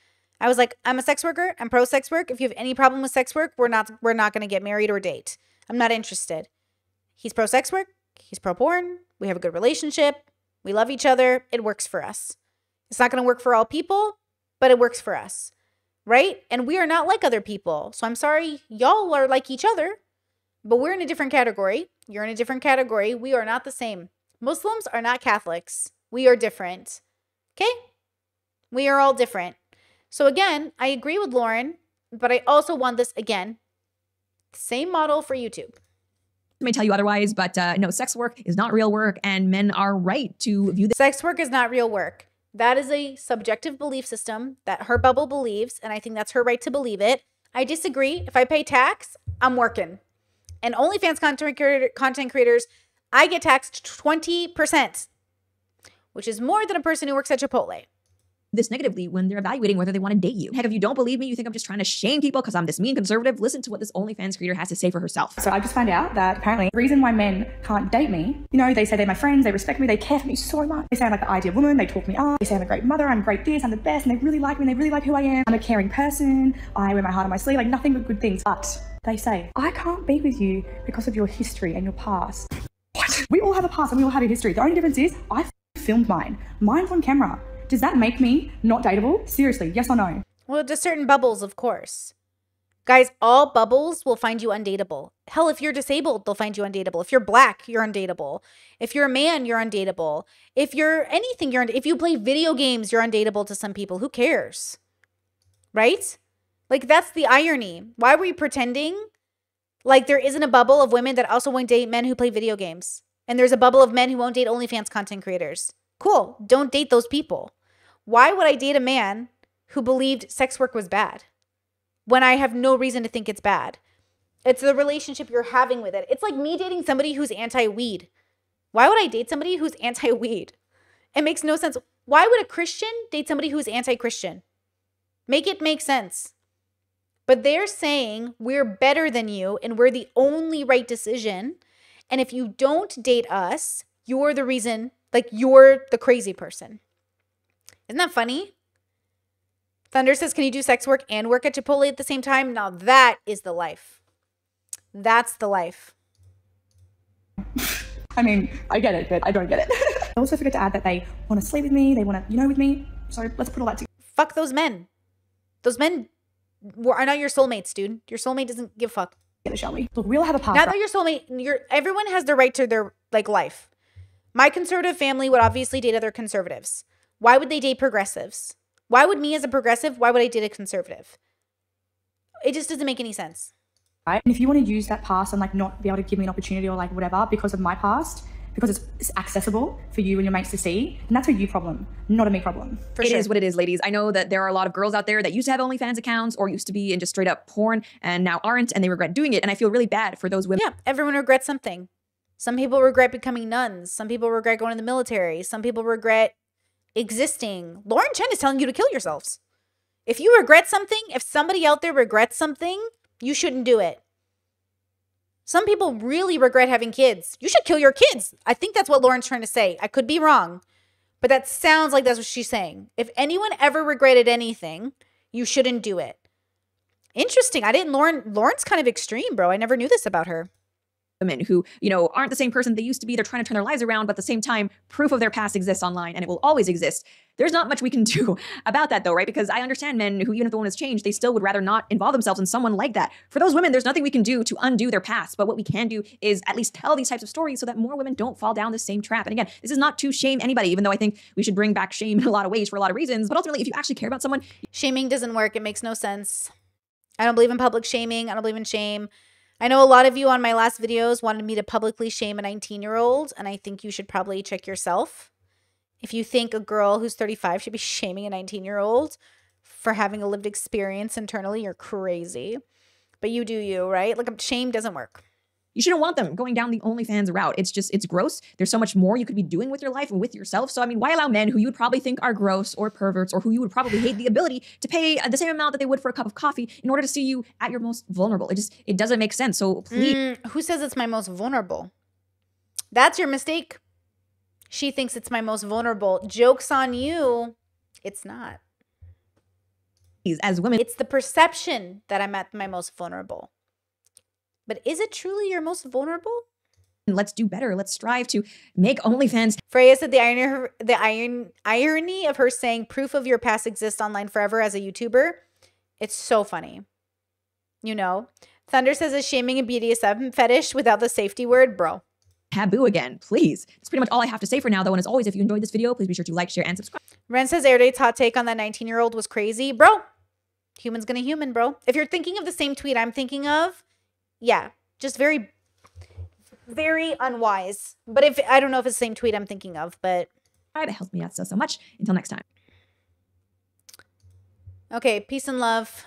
I was like, I'm a sex worker. I'm pro sex work. If you have any problem with sex work, we're not we're not going to get married or date. I'm not interested. He's pro sex work. He's pro porn. We have a good relationship. We love each other. It works for us. It's not going to work for all people, but it works for us. Right? And we are not like other people. So I'm sorry, y'all are like each other, but we're in a different category. You're in a different category. We are not the same. Muslims are not Catholics. We are different. Okay? We are all different. So again, I agree with Lauren, but I also want this again. Same model for YouTube. may tell you otherwise, but uh, no, sex work is not real work, and men are right to view this Sex work is not real work. That is a subjective belief system that her bubble believes, and I think that's her right to believe it. I disagree. If I pay tax, I'm working. And OnlyFans content, creator, content creators, I get taxed 20%, which is more than a person who works at Chipotle. This negatively when they're evaluating whether they want to date you. Heck, if you don't believe me, you think I'm just trying to shame people because I'm this mean conservative, listen to what this OnlyFans creator has to say for herself. So I just found out that apparently the reason why men can't date me, you know, they say they're my friends, they respect me, they care for me so much. They say I'm like the ideal woman, they talk me up, they say I'm a great mother, I'm great this, I'm the best, and they really like me, and they really like who I am. I'm a caring person, I wear my heart on my sleeve, like nothing but good things. But they say, I can't be with you because of your history and your past. What? We all have a past and we all have a history. The only difference is I filmed mine. Mine's on camera. Does that make me not dateable? Seriously, yes or no? Well, to certain bubbles, of course. Guys, all bubbles will find you undateable. Hell, if you're disabled, they'll find you undateable. If you're black, you're undateable. If you're a man, you're undateable. If you're anything, you're if you play video games, you're undateable to some people. Who cares? Right? Like that's the irony. Why are we pretending like there isn't a bubble of women that also won't date men who play video games? And there's a bubble of men who won't date OnlyFans content creators. Cool. Don't date those people. Why would I date a man who believed sex work was bad when I have no reason to think it's bad? It's the relationship you're having with it. It's like me dating somebody who's anti weed. Why would I date somebody who's anti weed? It makes no sense. Why would a Christian date somebody who's anti Christian? Make it make sense. But they're saying we're better than you and we're the only right decision. And if you don't date us, you're the reason, like you're the crazy person. Isn't that funny? Thunder says, Can you do sex work and work at Chipotle at the same time? Now that is the life. That's the life. *laughs* I mean, I get it, but I don't get it. *laughs* I also forget to add that they want to sleep with me, they want to, you know, with me. So let's put all that together. Fuck those men. Those men are not your soulmates, dude. Your soulmate doesn't give fuck. shall we? Look, we all have a past. Now that your soulmate. Your everyone has the right to their like life. My conservative family would obviously date other conservatives. Why would they date progressives? Why would me as a progressive? Why would I date a conservative? It just doesn't make any sense. right? And if you want to use that past and like not be able to give me an opportunity or like whatever because of my past, because it's, it's accessible for you and your mates to see, then that's a you problem, not a me problem. For It sure. is what it is, ladies. I know that there are a lot of girls out there that used to have OnlyFans accounts or used to be in just straight up porn and now aren't and they regret doing it. And I feel really bad for those women yeah, everyone regrets something. Some people regret becoming nuns. Some people regret going to the military. Some people regret existing. Lauren Chen is telling you to kill yourselves. If you regret something, if somebody out there regrets something, you shouldn't do it. Some people really regret having kids. You should kill your kids. I think that's what Lauren's trying to say. I could be wrong, but that sounds like that's what she's saying. If anyone ever regretted anything, you shouldn't do it. Interesting. I didn't Lauren Lauren's kind of extreme, bro. I never knew this about her women who, you know, aren't the same person they used to be. They're trying to turn their lives around, but at the same time, proof of their past exists online and it will always exist. There's not much we can *laughs* do about that though, right? Because I understand men who, even if the one has changed, they still would rather not involve themselves in someone like that. For those women, there's nothing we can do to undo their past. But what we can do is at least tell these types of stories so that more women don't fall down the same trap. And again, this is not to shame anybody, even though I think we should bring back shame in a lot of ways for a lot of reasons. But ultimately, if you actually care about someone, shaming doesn't work. It makes no sense. I don't believe in public shaming. I don't believe in shame. I know a lot of you on my last videos wanted me to publicly shame a 19 year old, and I think you should probably check yourself. If you think a girl who's 35 should be *laughs* shaming a 19 year old for having a lived experience internally, you're crazy. But you do you, right? Like, um, shame doesn't work you shouldn't want them going down the OnlyFans route. It's just, it's gross. There's so much more you could be doing with your life and with yourself. So, I mean, why allow men who you would probably think are gross or perverts or who you would probably hate the ability to pay the same amount that they would for a cup of coffee in order to see you at your most vulnerable? It just, it doesn't make sense. So please. Mm, who says it's my most vulnerable? That's your mistake. She thinks it's my most vulnerable. Joke's on you. It's not. As women, it's the perception that I'm at my most vulnerable. But is it truly your most vulnerable? Let's do better. Let's strive to make OnlyFans. Freya said the irony, the iron, irony of her saying proof of your past exists online forever as a YouTuber. It's so funny. You know, Thunder says is shaming a BDSM fetish without the safety word, bro. Taboo again, please. That's pretty much all I have to say for now, though. And as always, if you enjoyed this video, please be sure to like, share, and subscribe. Ren says Air Date's hot take on that 19 year old was crazy, bro. Human's gonna human, bro. If you're thinking of the same tweet I'm thinking of, yeah, just very, very unwise. But if I don't know if it's the same tweet I'm thinking of, but it helps me out so so much. Until next time. Okay, peace and love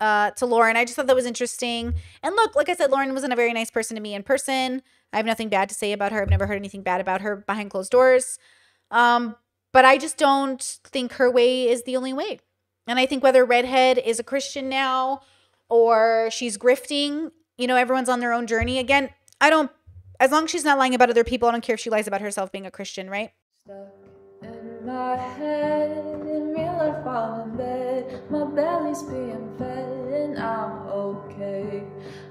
uh, to Lauren. I just thought that was interesting. And look, like I said, Lauren wasn't a very nice person to me in person. I have nothing bad to say about her. I've never heard anything bad about her behind closed doors. Um, but I just don't think her way is the only way. And I think whether Redhead is a Christian now or she's grifting, you know, everyone's on their own journey. Again, I don't, as long as she's not lying about other people, I don't care if she lies about herself being a Christian, right? In my head, in real life, in bed. My belly's being fed, and I'm okay.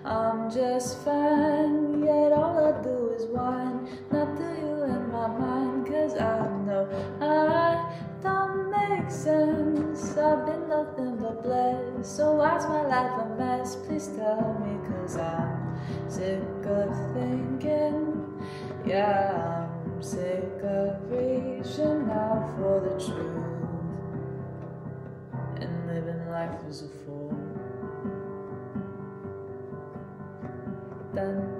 I'm just fine, yet all I do is whine. Not to you in my mind, cause I know I don't make sense. I've been nothing but blessed. So why's my life a mess? Please tell me, cause I'm sick of thinking. Yeah, I'm sick of reaching out for the truth and living life as a fool. Dun,